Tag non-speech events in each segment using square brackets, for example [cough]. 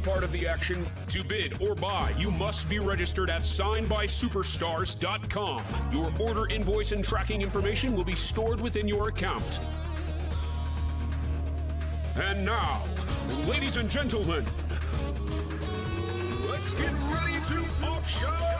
a part of the action. To bid or buy, you must be registered at signedbysuperstars.com. Your order, invoice, and tracking information will be stored within your account. And now, ladies and gentlemen, let's get ready to auction!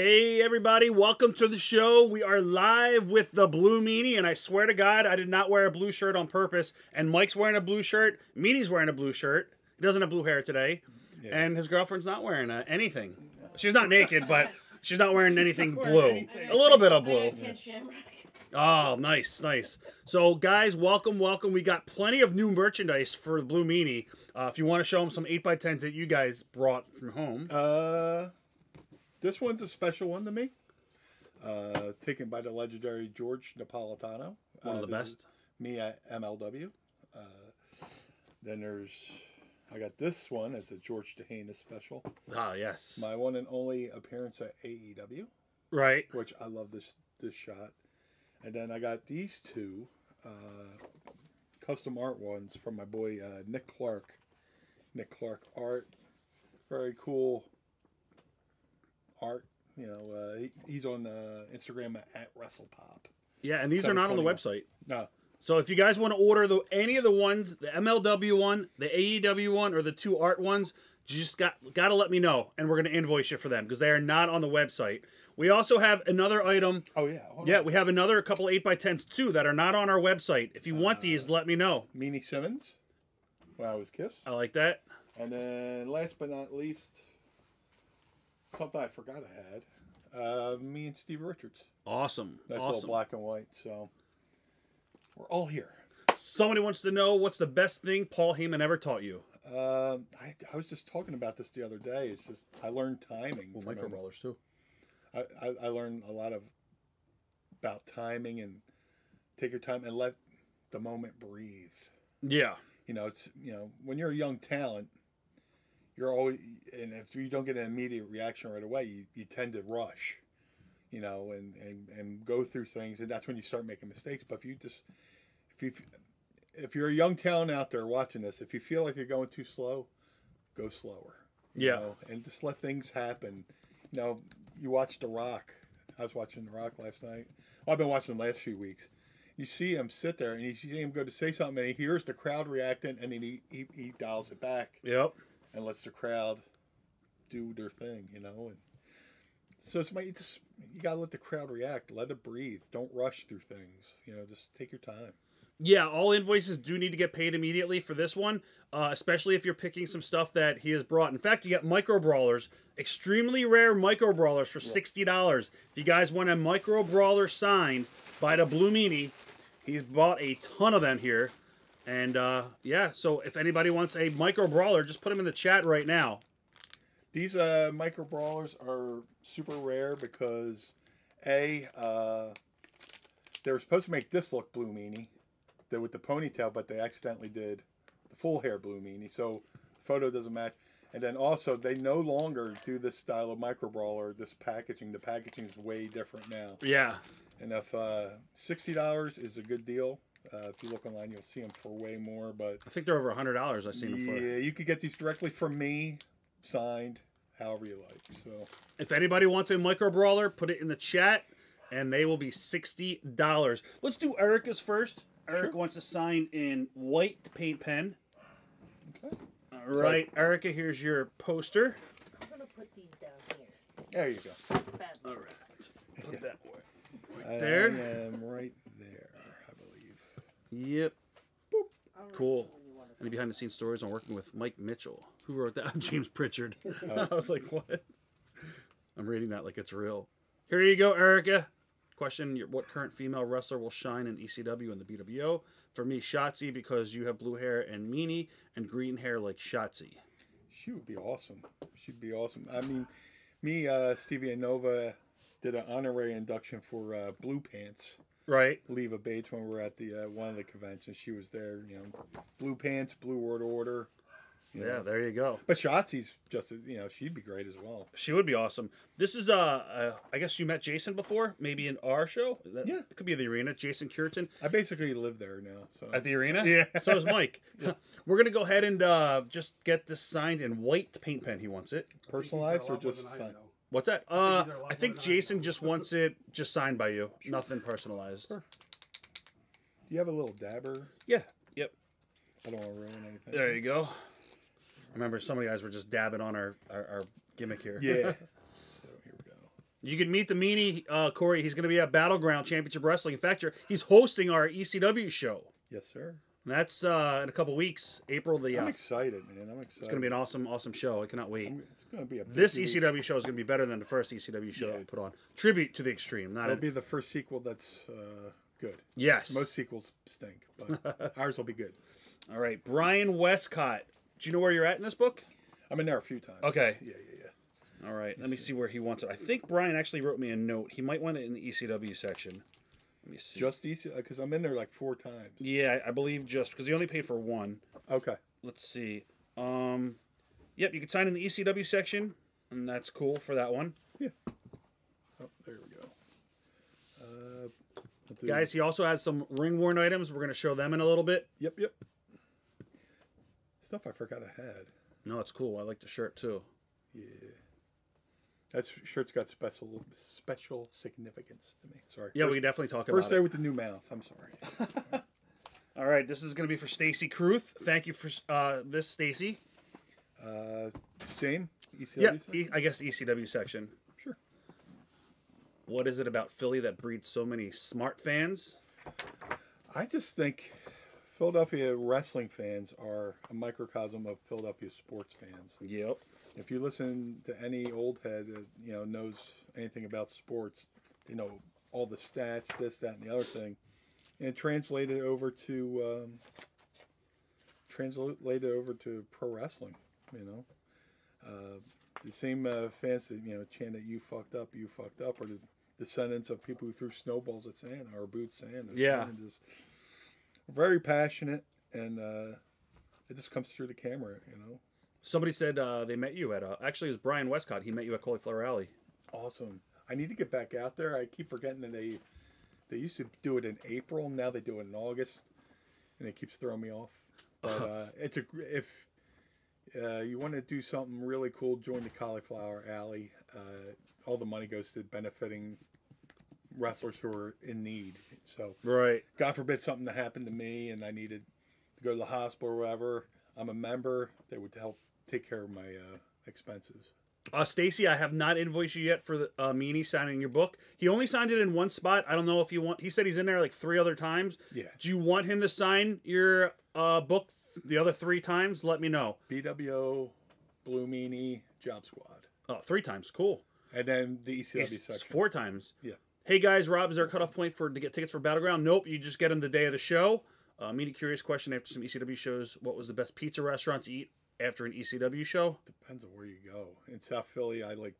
Hey everybody, welcome to the show. We are live with the Blue Meanie, and I swear to God, I did not wear a blue shirt on purpose. And Mike's wearing a blue shirt. Meanie's wearing a blue shirt. He doesn't have blue hair today, and his girlfriend's not wearing uh, anything. She's not naked, but she's not wearing anything [laughs] blue. A little bit of blue. Oh, nice, nice. So, guys, welcome, welcome. We got plenty of new merchandise for the Blue Meanie. Uh, if you want to show them some 8x10s that you guys brought from home. Uh, this one's a special one to me. Uh, taken by the legendary George Napolitano. One of Uh, the best. Me at MLW. Uh, then there's, I got this one as a George DeHana special. Ah, yes. My one and only appearance at AEW, Right. which I love this this shot. And then I got these two uh, custom art ones from my boy uh, Nick Clark. Nick Clark art, very cool art. You know, uh, he, he's on uh, Instagram at, WrestlePop. Yeah, and these are not on the website. No, So if you guys want to order the any of the ones, the MLW one, the AEW one, or the two art ones, you just got got to let me know, and we're gonna invoice you for them because they are not on the website. We also have another item. oh yeah, hold Yeah, on. we have another couple eight by tens too that are not on our website. If you want these, let me know. Meanie Simmons. When I was kissed, I like that. and then last but not least, something I forgot I had. Uh, me and Steve Richards. Awesome. Nice awesome. little black and white. So we're all here. Somebody wants to know what's the best thing Paul Heyman ever taught you. Um, I, I was just talking about this the other day. It's just I learned timing. from him. brawlers too. I, I, I learned a lot of about timing and take your time and let the moment breathe. Yeah. You know, it's you know when you're a young talent, you're always and if you don't get an immediate reaction right away, you, you tend to rush. You know, and, and and go through things, and that's when you start making mistakes. But if you just if you if you're a young talent out there watching this, if you feel like you're going too slow, go slower. you Yeah. know, and just let things happen. You know, you watch The Rock. I was watching The Rock last night. Well, I've been watching the last few weeks. You see him sit there, and you see him go to say something, and he hears the crowd reacting, and then he, he, he dials it back Yep. And lets the crowd do their thing, you know. And so it's my it's just you gotta let the crowd react, let it breathe, don't rush through things, you know. Just take your time. Yeah, all invoices do need to get paid immediately for this one, uh, especially if you're picking some stuff that he has brought. In fact, you get micro brawlers, extremely rare micro brawlers for sixty dollars. If you guys want a micro brawler signed by the Blue Meanie, he's bought a ton of them here. And uh, yeah, so if anybody wants a micro brawler, just put them in the chat right now. These uh, micro brawlers are super rare because a uh, they were supposed to make this look blue meanie, the, with the ponytail, but they accidentally did the full hair blue meanie, so the photo doesn't match. And then also they no longer do this style of micro brawler, this packaging. The packaging is way different now. Yeah, And if uh, sixty dollars is a good deal, uh, if you look online, you'll see them for way more. But I think they're over a hundred dollars. I've seen them for. yeah, you could get these directly from me, signed, however you like. So. If anybody wants a micro brawler, put it in the chat, and they will be sixty dollars. Let's do Erica's first. Erica Sure. wants to sign in white paint pen. Okay. All right, Erica, here's your poster. I'm gonna put these down here. There you go. That's bad. All right, put that way. I there? am right there, I believe. Yep. I'll Cool. you when you want it. Any behind the scenes stories on working with Mike Mitchell? Who wrote that? [laughs] James Pritchard. [laughs] [laughs] I was like, what? I'm reading that like it's real. Here you go, Erica. Question: your- What current female wrestler will shine in ECW and the BWO? For me, Shotzi, because you have blue hair and meanie and green hair like Shotzi. she would be awesome. She'd be awesome. I mean, me, uh, Stevie Nova did an honorary induction for uh, Blue Pants. Right. Leva Bates when we were at the uh, one of the conventions. She was there. You know, Blue Pants, Blue World Order. Yeah, know. there you go. But Shotzi's just, you know, she'd be great as well. She would be awesome. This is uh, uh I guess you met Jason before, maybe in our show. That- Yeah. it could be the arena. Jason Curtin I basically live there now. So at the arena. Yeah. So does Mike. [laughs] We're gonna go ahead and uh just get this signed in white paint pen. He wants it. personalized or just sign- What's that? Uh, you're a lot I think Jason know. just wants it just signed by you. Nothing personalized. Sure. Do you have a little dabber? Yeah. Yep. I don't want to ruin anything. There you go. I remember some of the guys were just dabbing on our, our, our gimmick here. Yeah. [laughs] so here we go. You can meet the meanie, uh, Corey. He's going to be at Battleground Championship Wrestling. In fact, he's hosting our ECW show. Yes, sir. And that's uh, in a couple weeks, April the. Uh, I'm excited, man. I'm excited. it's going to be an awesome, awesome show. I cannot wait. I'm- It's to be a This ECW week. show is going to be better than the first ECW show Yeah. that we put on. Tribute to the Extreme, not It'll a, be the first sequel that's uh, good. yes. Most sequels stink, but [laughs] ours will be good. All right, Brian Westcott. Do you know where you're at in this book? I'm in there a few times. Okay. Yeah, yeah, yeah. All right, let me see where he wants it. I think Brian actually wrote me a note. He might want it in the ECW section. Let me see. Just easy because I'm in there like four times. yeah, I believe just because he only paid for one. Okay. Let's see. Um, yep, you can sign in the ECW section, and that's cool for that one. Yeah. Oh, there we go. Uh, Guys, he also has some ring worn items. We're gonna show them in a little bit. Yep, yep. Stuff I forgot I had. No, it's cool. I like the shirt too. Yeah. That shirt's got special special significance to me. Sorry. Yeah, we can definitely talk First about day it. with the new mouth. I'm sorry. [laughs] All right, this is gonna be for Stacy Kruth. Thank you for uh, this, Stacy. Uh, same ECW. Yeah, section? e- I guess ECW section. Sure. What is it about Philly that breeds so many smart fans? I just think Philadelphia wrestling fans are a microcosm of Philadelphia sports fans. Yep. If you listen to any old head that you know knows anything about sports, you know all the stats, this, that, and the other thing, and translate it over to um, translate it over to pro wrestling. You know, uh, the same uh, fans that you know chant that "you fucked up, you fucked up," or the descendants of people who threw snowballs at Santa or booed Santa. Yeah. Santa Just very passionate, and uh, it just comes through the camera. You know. Somebody said uh, they met you at uh, actually it was Brian Westcott. He met you at Cauliflower Alley. Awesome. I need to get back out there. I keep forgetting that they they used to do it in April. Now they do it in August, and it keeps throwing me off. [laughs] But uh, it's a if uh, you want to do something really cool, join the Cauliflower Alley. Uh, all the money goes to benefiting wrestlers who are in need. So Right. God forbid something to happen to me and I needed to go to the hospital or whatever. I'm a member. They would help take care of my uh, expenses. Uh, Stacy, I have not invoiced you yet for the uh, meanie signing your book. He only signed it in one spot. I don't know if you want. He said he's in there like three other times. Yeah. Do you want him to sign your uh, book the other three times? Let me know. BWO, Blue Meanie, Job Squad, Oh, three times. Cool. and then the ECW It's section. four times. Yeah. Hey guys, Rob, is there a cutoff point for to get tickets for Battleground? Nope. You just get them the day of the show. Uh, meanie curious question after some ECW shows. What was the best pizza restaurant to eat after an ECW show? Depends on where you go. In South Philly, I like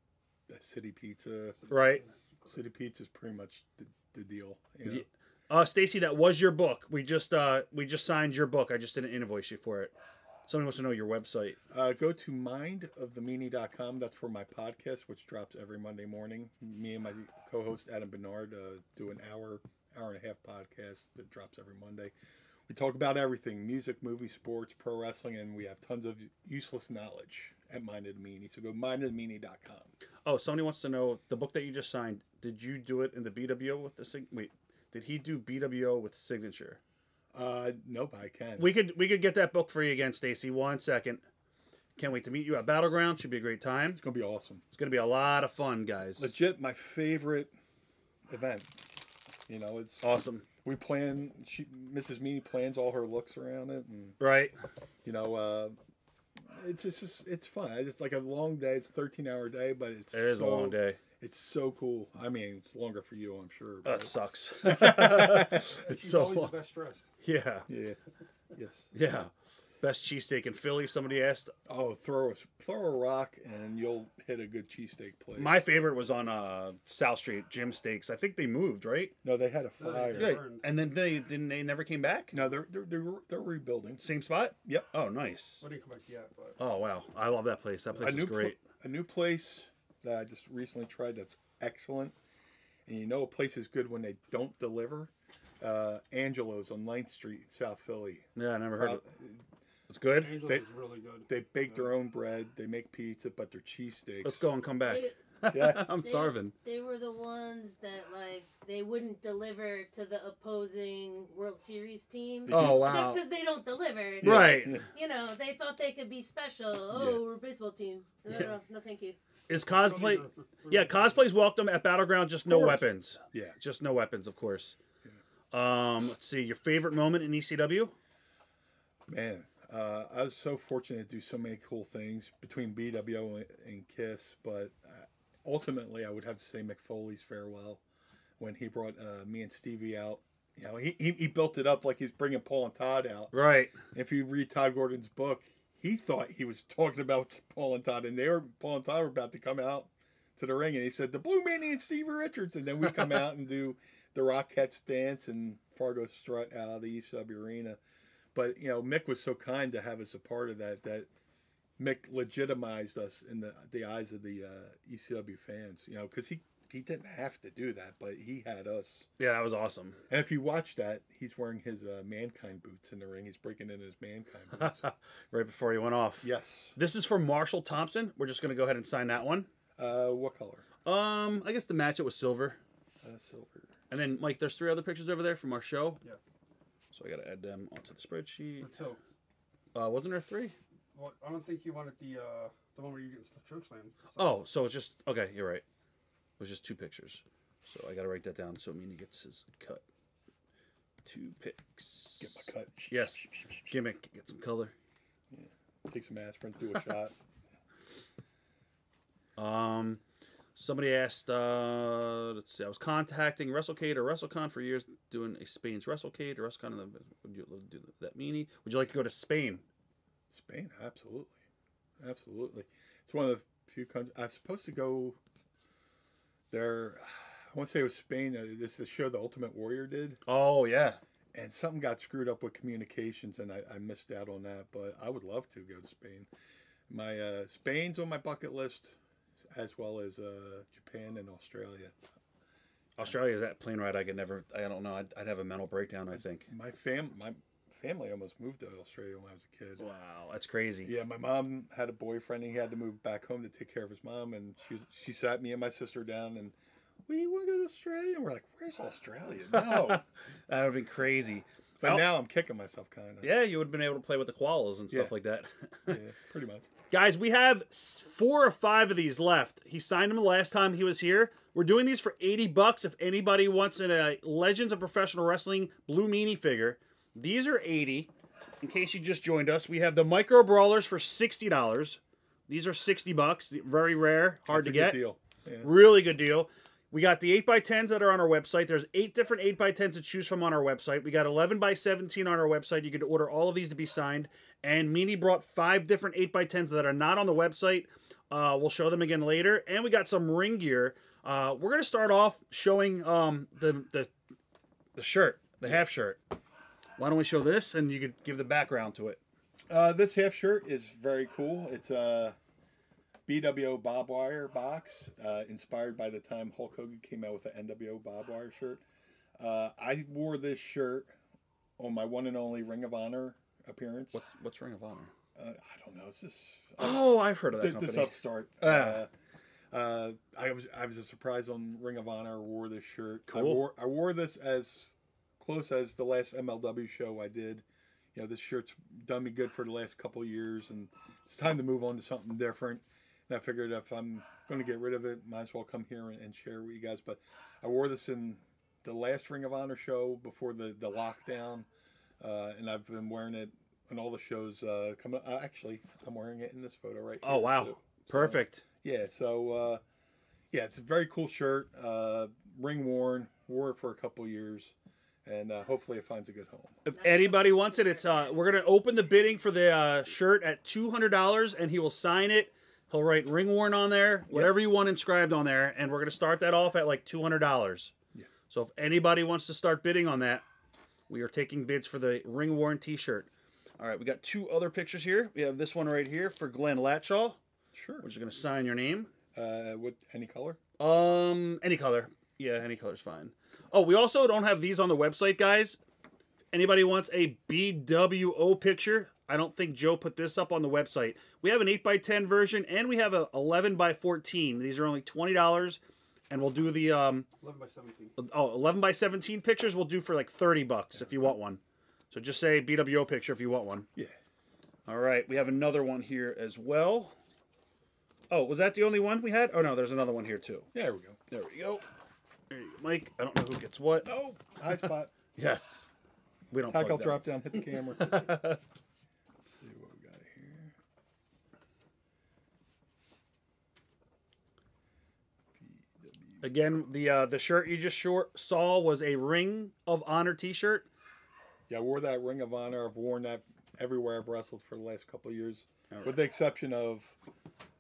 the City Pizza. Right. City Pizza is pretty much the, the deal. You know? Yeah. Uh, Stacy, that was your book. We just uh, we just signed your book. I just didn't invoice you for it. Somebody wants to know your website. Uh, go to mindofthemeanie.com. That's for my podcast, which drops every Monday morning. Me and my co-host Adam Bernard uh, do an hour, hour and a half podcast that drops every Monday. We talk about everything: music, movie, sports, pro wrestling, and we have tons of useless knowledge at Mind of the Meanie. So go mindofthemeanie.com. Oh, somebody wants to know the book that you just signed. Did you do it in the BWO with the sig- wait? Did he do BWO with signature? Uh, nope, I can. We could we could get that book for you again, Stacy. One second. Can't wait to meet you at Battleground. Should be a great time. it's gonna be awesome. It's gonna be a lot of fun, guys. Legit, my favorite event. You know, it's Awesome, we plan. She, Mrs. Meanie plans all her looks around it, and right? you know, uh, it's it's just it's fun. It's like a long day. It's a thirteen hour day, but it's It is so, a long day. It's so cool. I mean, it's longer for you, I'm sure. That But sucks. [laughs] it's She's so always long. the best dressed. Yeah, yeah, yes. yeah. Best cheesesteak in Philly. Somebody asked. Oh, throw a throw a rock and you'll hit a good cheesesteak place. My favorite was on uh, South Street, Jim Steaks. I think they moved, right? no, they had a No, they fire. Yeah. And then they didn't. They never came back. No, they're they're they're, they're rebuilding. Same spot. Yep. Oh, nice. I didn't come back yet, but Oh wow, I love that place. That place a is new pl- great. a new place that I just recently tried that's excellent. And you know a place is good when they don't deliver. Uh, Angelo's on 9th Street in South Philly. Yeah, I never heard. Uh, of It's good. Angels They- is really good. they bake their own bread. They make pizza, but they're cheesesteaks. Let's go and come back. They, [laughs] Yeah. I'm they- starving. They were the ones that like they wouldn't deliver to the opposing World Series team. Oh That's wow. because they don't deliver. Yeah. Right. [laughs] You know, they thought they could be special. Oh, Yeah. we're a baseball team. No, Yeah. no, no, thank you. Is cosplay? Yeah, cosplay's welcome at Battleground. Just no course. weapons. Yeah. Just no weapons, of course. Um, let's see. Your favorite moment in ECW? Man, uh, I was so fortunate to do so many cool things between BWO and, and Kiss, but uh, ultimately I would have to say Mick Foley's farewell when he brought uh, me and Stevie out. You know, he, he, he built it up like he's bringing Paul and Todd out. Right. If you read Todd Gordon's book, he thought he was talking about [laughs] Paul and Todd, and they were Paul and Todd were about to come out to the ring, and he said the Blue Man and Stevie Richards, and then we come [laughs] out and do the Rockettes dance and Fargo strut out of the ECW Arena. But you know, Mick was so kind to have us a part of that that Mick legitimized us in the the eyes of the uh, ECW fans. You know, because he he didn't have to do that, but he had us. Yeah, that was awesome. And if you watch that, he's wearing his uh, mankind boots in the ring. He's breaking in his mankind [laughs] boots. right before he went off. yes. This is for Marshall Thompson. We're just gonna go ahead and sign that one. Uh, what color? Um, I guess the match it was silver. Uh, silver. And then Mike, there's three other pictures over there from our show. Yeah. So I gotta add them onto the spreadsheet. The two. Uh, wasn't there three? Well, I don't think you wanted the uh, the one where you get choke slam. So- Oh, so it's just okay. You're right. It was just two pictures. So I gotta write that down so Meanie gets his cut. Two pics. Get my cut. Yes. Gimmick. Get some color. Yeah. Take some aspirin, do a shot. [laughs] Um, somebody asked. Uh, let's see. I was contacting WrestleCade or WrestleCon for years, doing a Spain's WrestleCade or WrestleCon. Would you do that, Meanie? Would you like to go to Spain? Spain, absolutely, absolutely. It's one of the few countries. I was supposed to go there. I want to say it was Spain. Uh, this is the show the Ultimate Warrior did, Oh yeah. and something got screwed up with communications, and I, I missed out on that. But I would love to go to Spain. My uh, Spain's on my bucket list, as well as uh, Japan and Australia. Australia, that plane ride, I could never. I don't know. I'd, I'd have a mental breakdown. I think. My fam, my family almost moved to Australia when I was a kid. Wow, that's crazy. Yeah, my mom had a boyfriend and he had to move back home to take care of his mom. And she was, she sat me and my sister down and we want to go to Australia. And we're like, where's Australia? No. [laughs] that would have been crazy. But Well- now I'm kicking myself kind of. Yeah, you would have been able to play with the koalas and stuff Yeah. like that. [laughs] yeah, pretty much. Guys, we have four or five of these left. He signed them the last time he was here. We're doing these for 80 bucks if anybody wants a uh, Legends of Professional Wrestling Blue Meanie figure. These are 80. In case you just joined us, we have the Micro Brawlers for $60. These are 60 bucks. Very rare, hard That's to get. Good deal. Yeah. Really good deal. We got the 8x10s that are on our website. There's eight different 8x10s to choose from on our website. We got 11 by 17 on our website. You could order all of these to be signed. And Meanie brought five different 8x10s that are not on the website. Uh, we'll show them again later. And we got some ring gear. Uh, we're going to start off showing um, the, the, the shirt, the half shirt. Why don't we show this and you could give the background to it? Uh, this half shirt is very cool. It's a BWO Bob Wire box, uh, inspired by the time Hulk Hogan came out with the NWO Bob Wire shirt. Uh, I wore this shirt on my one and only Ring of Honor appearance. What's what's Ring of Honor? uh, I don't know. It's this Oh, I've heard of that th- company. this upstart. Ah. Uh, uh, I was I was a surprise on Ring of Honor. Wore this shirt. I Cool. wore I wore this as close as the last MLW show I did. You know, this shirt's done me good for the last couple of years, and it's time to move on to something different. And I figured if I'm going to get rid of it, might as well come here and, and share with you guys. But I wore this in the last Ring of Honor show before the the lockdown, uh, and I've been wearing it on all the shows uh, coming. Uh, actually, I'm wearing it in this photo right. Here. Oh, here, wow. So- Perfect. yeah, so uh, yeah, it's a very cool shirt. Uh, ring worn, wore it for a couple years, and uh, hopefully it finds a good home. If anybody wants it, it's uh, we're gonna open the bidding for the uh, shirt at two hundred dollars, and he will sign it. He'll write ring worn on there, whatever you want inscribed on there, and we're gonna start that off at like two hundred dollars. Yeah. So if anybody wants to start bidding on that, we are taking bids for the ring worn T-shirt. All right, we got two other pictures here. We have this one right here for Glenn Latshaw. Sure. We're just gonna sign your name. Uh, what any color? Um, any color. Yeah, any color's fine. Oh, we also don't have these on the website, guys. Anybody wants a BWO picture? I don't think Joe put this up on the website. We have an 8x10 version and we have a 11 by 14. These are only $20 and we'll do the um 11 by 17. oh 11 by 17 pictures we'll do for like 30 bucks if you want one. So just say BWO picture if you want one. Yeah. All right, we have another one here as well. Oh, was that the only one we had? Oh no, there's another one here too. There we go. There we go. There you go, Mike. I don't know who gets what. Oh, high spot. [laughs] Yes. We don't. Tackle plug drop down, hit the camera. [laughs] Let's see what we got here. that. Again, the uh, the shirt you just short saw was a Ring of Honor T-shirt. Yeah, I wore that Ring of Honor. I've worn that everywhere I've wrestled for the last couple of years, with the exception of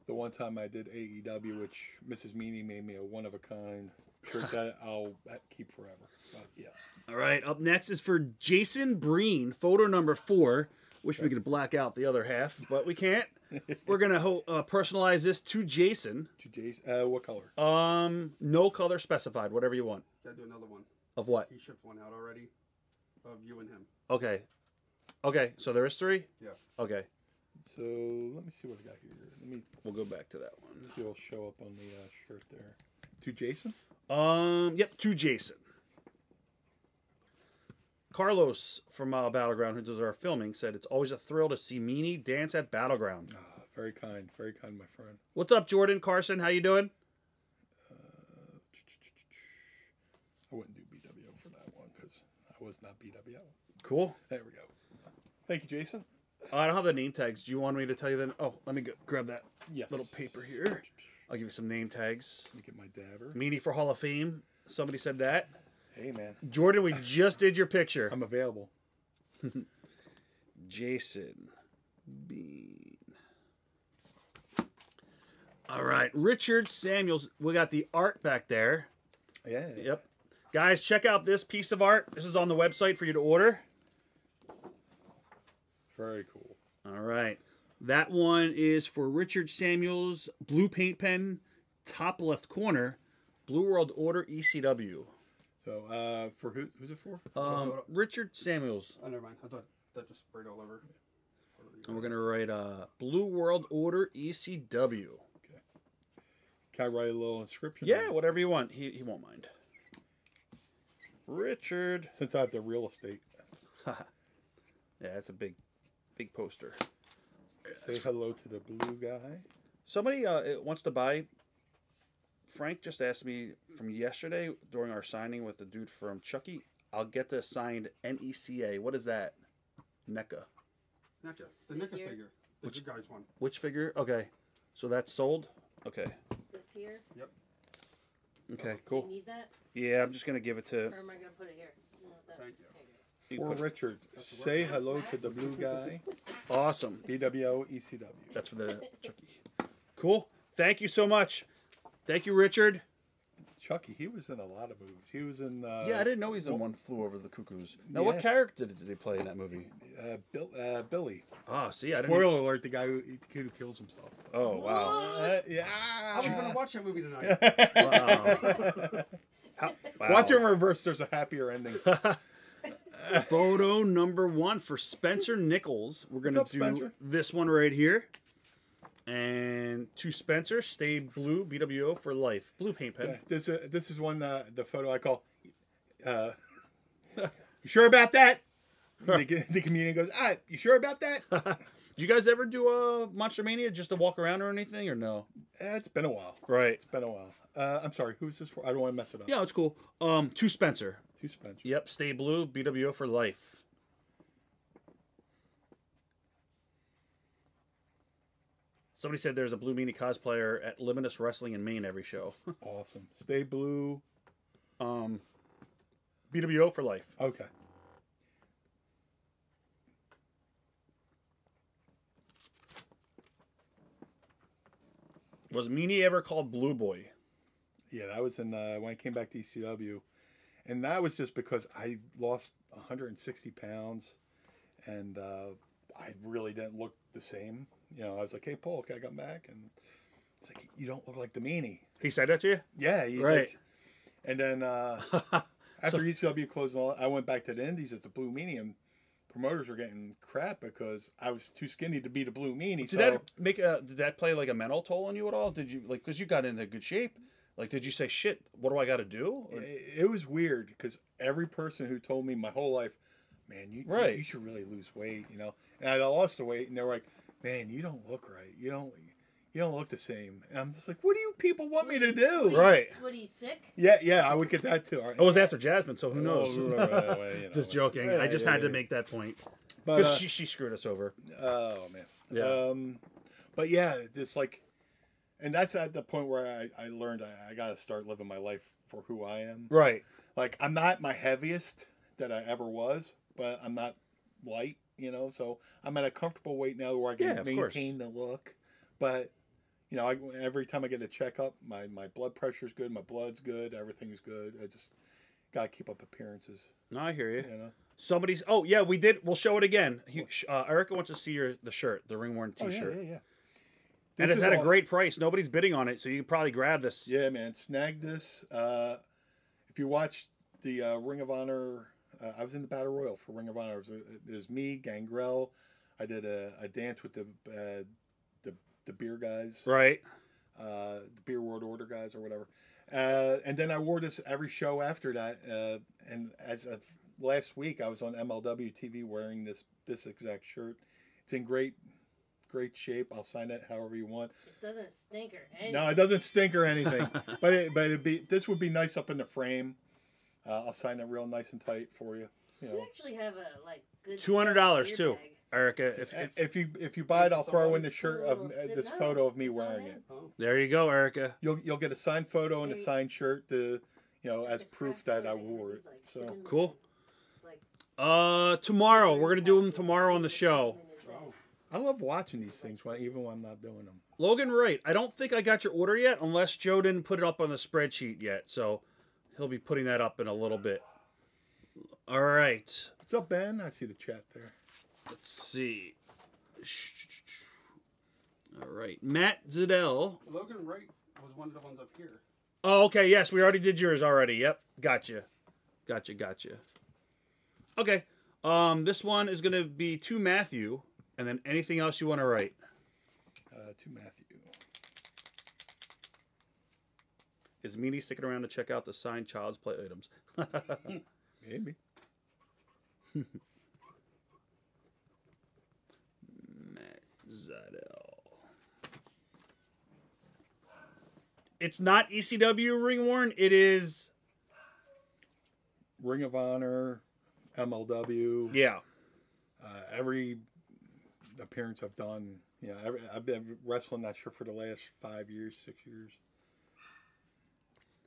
the one time I did AEW, which Mrs. Meanie made me a one of a kind shirt [laughs] that I'll keep forever. But yes, All right. Up next is for Jason Breen, photo number four. Wish we could black out the other half, but we can't. [laughs] We're gonna ho- uh, personalize this to Jason. to Jason, uh, what color? Um, no color specified. Whatever you want. Gotta do another one. Of what? He shipped one out already of you and him. Okay. Okay. So there is three. Yeah. Okay. So let me see what I got here. Let me We'll go back to that one. see what'll show up on the uh, shirt there. To Jason. Um, yep, to Jason. Carlos from uh, Battleground, who does our filming, said it's always a thrill to see Meanie dance at Battleground. Ah, very kind, very kind, my friend. What's up, Jordan Carson? How you doing? I wouldn't do BWO for that one because I was not BWO. Cool. There we go. Thank you, Jason. I don't have the name tags. Do you want me to tell you then? Oh, let me go, grab that Yes. little paper here. I'll give you some name tags. Let me get my dabber. Meanie for Hall of Fame. Somebody said that. Hey, man. Jordan, we just did your picture. I'm available. [laughs] Jason Bean. All right, Richard Samuels. We got the art back there. Yeah. Yep. Guys, check out this piece of art. This is on the website for you to order. Very cool. All right. That one is for Richard Samuels, blue paint pen, top left corner, Blue World Order ECW. So, uh, for who, who's it for? Um, Richard Samuels. Oh, never mind. I thought that just sprayed all over. And we're going to write uh, Blue World Order ECW. Okay. Can I write a little inscription? Yeah, whatever you want. He, he won't mind. Richard. Since I have the real estate, [laughs] Yeah, that's a big, big poster. Say hello to the blue guy. Somebody uh, wants to buy. Frank just asked me from yesterday during our signing with the dude from Chucky. I'll get the signed NECA. What is that? NECA. NECA. The NECA Figure. figure. The good guys one. Which figure? Okay. So that's sold? Okay. This here. Yep. Okay, Do cool. you need that, Yeah, I'm just going to give it to. or am I gonna put it here? You want that? Thank you. You For Richard, say hello to the blue guy. [laughs] Awesome. BWO ECW. That's for the Chucky. Cool. Thank you so much. Thank you, Richard. Chucky, he was in a lot of movies. He was in. Uh, Yeah, I didn't know he was in One Flew Over the Cuckoo's. Now, Yeah. what character did they play in that movie? Uh, Bill, uh, Billy. Ah, see, I didn't. Spoiler alert: the guy who the kid who kills himself. Oh, wow. Uh, yeah. I was gonna watch that movie tonight. [laughs] wow. [laughs] How- wow. Watch it in reverse. There's a happier ending. Photo number one for Spencer Nichols. We're gonna up, do Spencer? this one right here. And to Spencer, stay blue BWO for life. Blue paint pen. Yeah, this uh, this is one uh, the photo I call. Uh, [laughs] you sure about that? [laughs] the, the comedian goes, "Ah, you sure about that?" [laughs] Did you guys ever do a Monster Mania just to walk around or anything, or no? Eh, it's been a while. Right. It's been a while. Uh, I'm sorry. Who's this for? I don't want to mess it up. Yeah, it's cool. Um, to Spencer. Spencer. Yep, stay blue BWO for life. Somebody said there's a Blue Meanie cosplayer at Limitless Wrestling in Maine every show. [laughs] Awesome. Stay blue. Um, BWO for life. Okay. Was Meanie ever called Blue Boy? Yeah, that was in uh, when I came back to ECW, and that was just because I lost 160 pounds, and uh, I really didn't look the same. You know, I was like, "Hey, Paul, can I come back?" And it's like, "You don't look like the meanie." He said that to you? Yeah, he's Right. like, and then uh, [laughs] after ECW closed, and all, I went back to the Indies as the Blue Meanie, and promoters were getting crap because I was too skinny to be the Blue Meanie. Did so that make a did that play like a mental toll on you at all? Did you like because you got into good shape? Like, did you say shit? What do I got to do? Or- it, it was weird because every person who told me my whole life, man, you, you- Right. you should really lose weight, you know. And I lost the weight, and they were like, man, you don't look right. You don't. You don't look the same. And I'm just like, what do you people want me to do? you- Right. What are you sick? Yeah, yeah, I would get that too. It was after Jasmine, so who knows? Oh, right, right, right, [laughs] you know. just joking. Yeah, I just yeah, had to make that point But, because uh, she, she screwed us over. Oh man. Yeah. Um, but yeah, just like, and that's at the point where I, I learned I, I got to start living my life for who I am. Right. Like I'm not my heaviest that I ever was, but I'm not light, you know. So I'm at a comfortable weight now where I can Yeah, of course. maintain the look. But you know, I, every time I get a checkup, my my blood pressure's good, my blood's good, everything's good. I just gotta keep up appearances, No, I hear you. you know. Somebody's. Oh yeah, we did. We'll show it again. He, uh, Erica wants to see your the shirt, the ring worn Oh, T-shirt, yeah, yeah, yeah. and This it's is at a great price. Nobody's bidding on it, so you can probably grab this. Yeah, man, snag this. Uh, if you watch the uh, Ring of Honor, uh, I was in the Battle Royal for Ring of Honor. It was, it was me, Gangrel. I did a, a dance with the, uh, the the beer guys, Right. uh, the Beer World Order guys, or whatever. Uh, and then I wore this every show after that. Uh, and as of last week, I was on MLW TV wearing this this exact shirt. It's in great great shape. I'll sign it however you want. It doesn't stink or anything. No, it doesn't stink or anything. [laughs] but it, but it'd be this would be nice up in the frame. Uh, I'll sign it real nice and tight for you. You You actually have a like good. Two hundred dollars too, bag. Erica. If, if, if you if you buy it, I'll throw in the shirt of uh, this photo of me it's wearing it. Oh, there you go, Erica. You'll you'll get a signed photo and a signed shirt to you know as proof that I wore it. So Cool. Uh, tomorrow we're gonna do them tomorrow on the show. I love watching these things when even when I'm not doing them. Logan Wright. I don't think I got your order yet, unless Joe didn't put it up on the spreadsheet yet. So he'll be putting that up in a little bit. All right. What's up, Ben? I see the chat there. Let's see. All right, Matt Zidell. Logan Wright was one of the ones up here. Oh, okay. Yes, we already did yours already. Yep. Gotcha. Gotcha. Gotcha. Okay. Um, this one is gonna be to Matthew, and then anything else you want to write. Uh, to Matthew. Is Meanie sticking around to check out the signed Child's Play items? [laughs] Maybe. [laughs] Matt Zidell. It's not ECW ring worn. It is. Ring of Honor, MLW. Yeah. uh, every appearance I've done, you know, every, I've been wrestling that shirt for the last five years, six years.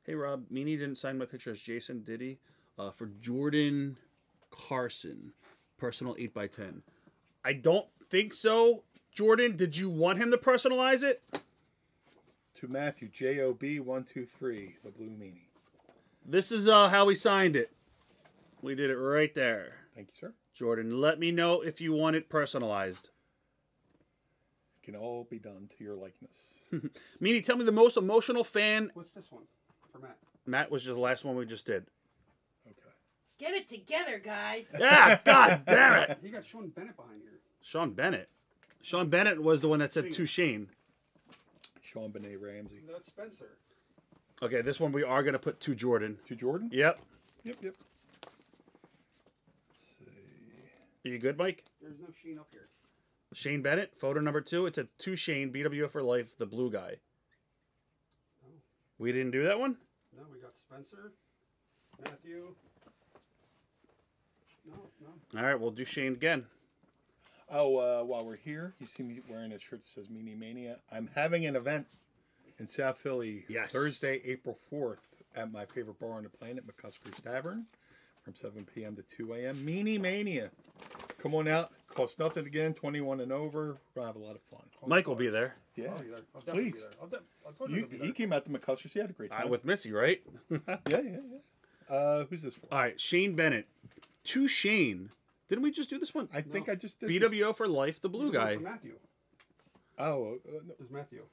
Hey Rob, Meanie didn't sign my picture as Jason, did he? Uh, for Jordan Carson, personal 8x10. I don't think so. Jordan, did you want him to personalize it? To Matthew, J O B one two three, the blue meanie. This is uh, how we signed it. We did it right there. Thank you, sir. Jordan, let me know if you want it personalized. It can all be done to your likeness. [laughs] Meanie, tell me the most emotional fan. What's this one for Matt? Matt was just the last one we just did. Okay. Get it together, guys. [laughs] Yeah, god damn it. He got Sean Bennett behind here. Sean Bennett. Sean Bennett was the one that said to Shane. Sean Benet Ramsey. That's Spencer. Okay, this one we are going to put to Jordan. To Jordan? Yep. Yep, yep. Let's see. Are you good, Mike? There's no Sheen up here. Shane Bennett, photo number two. It's a to Shane, BWF for life, the blue guy. Oh. We didn't do that one? No, we got Spencer, Matthew. No, no. All right, we'll do Shane again. Oh, uh, while we're here, you see me wearing a shirt that says Meanie Mania. I'm having an event in South Philly Yes. Thursday, April 4th at my favorite bar on the planet, McCusker's Tavern. from 7 p.m. to 2 a.m. Meanie Mania. Come on out. Costs nothing again. 21 and over. We're gonna have a lot of fun. Mike will be there Yeah. I'll be there. I'll definitely Please. be there. I'll de- I told you, You, I'll be he came out to McCuskers. He had a great uh, time. with Missy, right? [laughs] yeah, yeah, yeah. Uh, who's this for? All right, Shane Bennett. To Shane. Didn't we just do this one? I think I just did. this- BWO for life, the blue guy. for Matthew. Oh, uh, no. This is Matthew.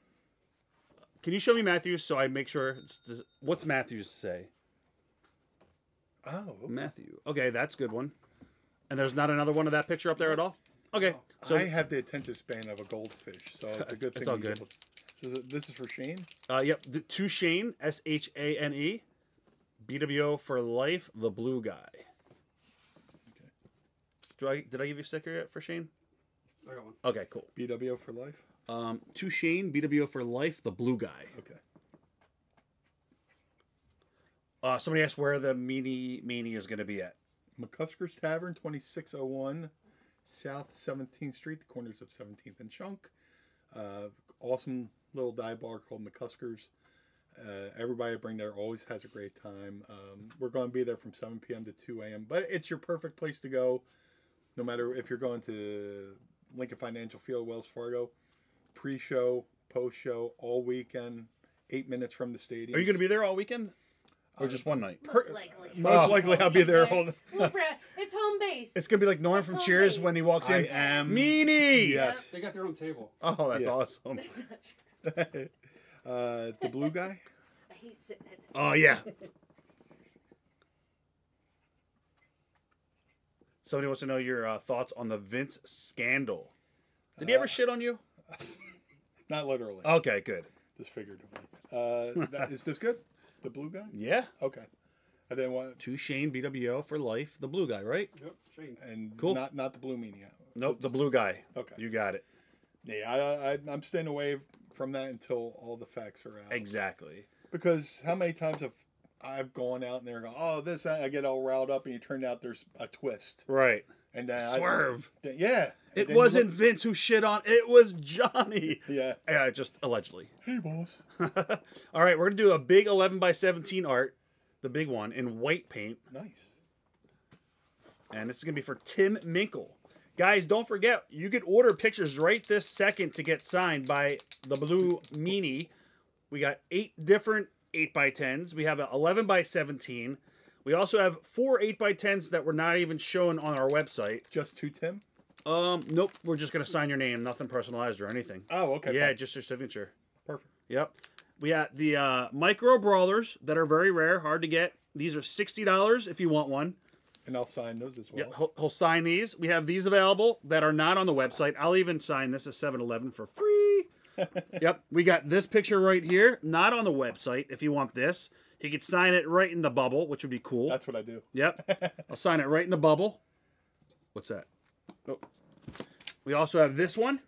Can you show me Matthews so I make sure it's the, what's Matthews say? oh. okay. Matthew. Okay, that's a good one. And there's not another one of that picture up there at all. Okay, so I have the attention span of a goldfish, so it's a [laughs] good thing. It's thing. all we good. able- So this is for Shane. uh, yep, the, to Shane S H A N E, BWO for life, the blue guy. Do I did I give you a sticker yet for Shane? I got one. Okay, cool. BWO for life. Um, to Shane, BWO for life, the blue guy. Okay. Uh, somebody asked where the Meanie Mania is going to be at. McCuskers Tavern, 2601 South 17th Street, the corners of 17th and Shunk. Uh, awesome little dive bar called McCuskers. Uh, everybody I bring there always has a great time. Um, we're going to be there from 7 p.m. to 2 a.m., but it's your perfect place to go, no matter if you're going to Lincoln Financial Field, Wells Fargo, pre show, post show, all weekend, eight minutes from the stadium. Are you going to be there all weekend, or just one night? Most likely. [laughs] Most likely I'll be there all We'll [laughs] bra- it's home base. It's gonna be like Norm That's from home Cheers base. when he walks I in. am. Meanie. Yes. They got their own table. Oh, that's Yeah. awesome. That's not true. [laughs] uh, the blue guy? I hate sitting at the Oh yeah. Somebody wants to know your uh, thoughts on the Vince scandal. Did he ever shit on you? Not literally, Okay, good. just figuratively. Uh, that, is this good? The blue guy? Yeah. Okay. I didn't want To Shane BWO for life, the blue guy, right? Yep, Shane. and Cool. not not the blue mania. Nope, the blue guy. Okay. You got it. Yeah, I, I I'm staying away from that until all the facts are out. Exactly. Because how many times have I've gone out and they're going, oh, this I get all riled up, and you turned out there's a twist, Right. And then I- Swerve. then- yeah. It wasn't look- Vince who shit on. It was Johnny. yeah. Yeah, just allegedly. [laughs] Hey, boss. [laughs] All right, we're gonna do a big 11 by 17 art, the big one in white paint, Nice. and this is gonna be for Tim Minkle. Guys, don't forget you could order pictures right this second to get signed by the Blue Meanie. We got eight different 8 by 10s. We have a 11 by 17. We also have four 8 by 10s that were not even shown on our website. Just to Tim. Um, nope, we're just gonna sign your name, nothing personalized or anything. Oh, okay. yeah, fine. just your signature. perfect. Yep. We got the uh, micro brawlers that are very rare, hard to get. These are sixty dollars if you want one. And I'll sign those as well. Yeah, he'll, he'll sign these. We have these available that are not on the website. I'll even sign this at 7-Eleven for free. [laughs] yep. We got this picture right here, not on the website. If you want this, he could sign it right in the bubble, which would be cool. That's what I do. Yep. [laughs] I'll sign it right in the bubble. What's that? Oh. We also have this one.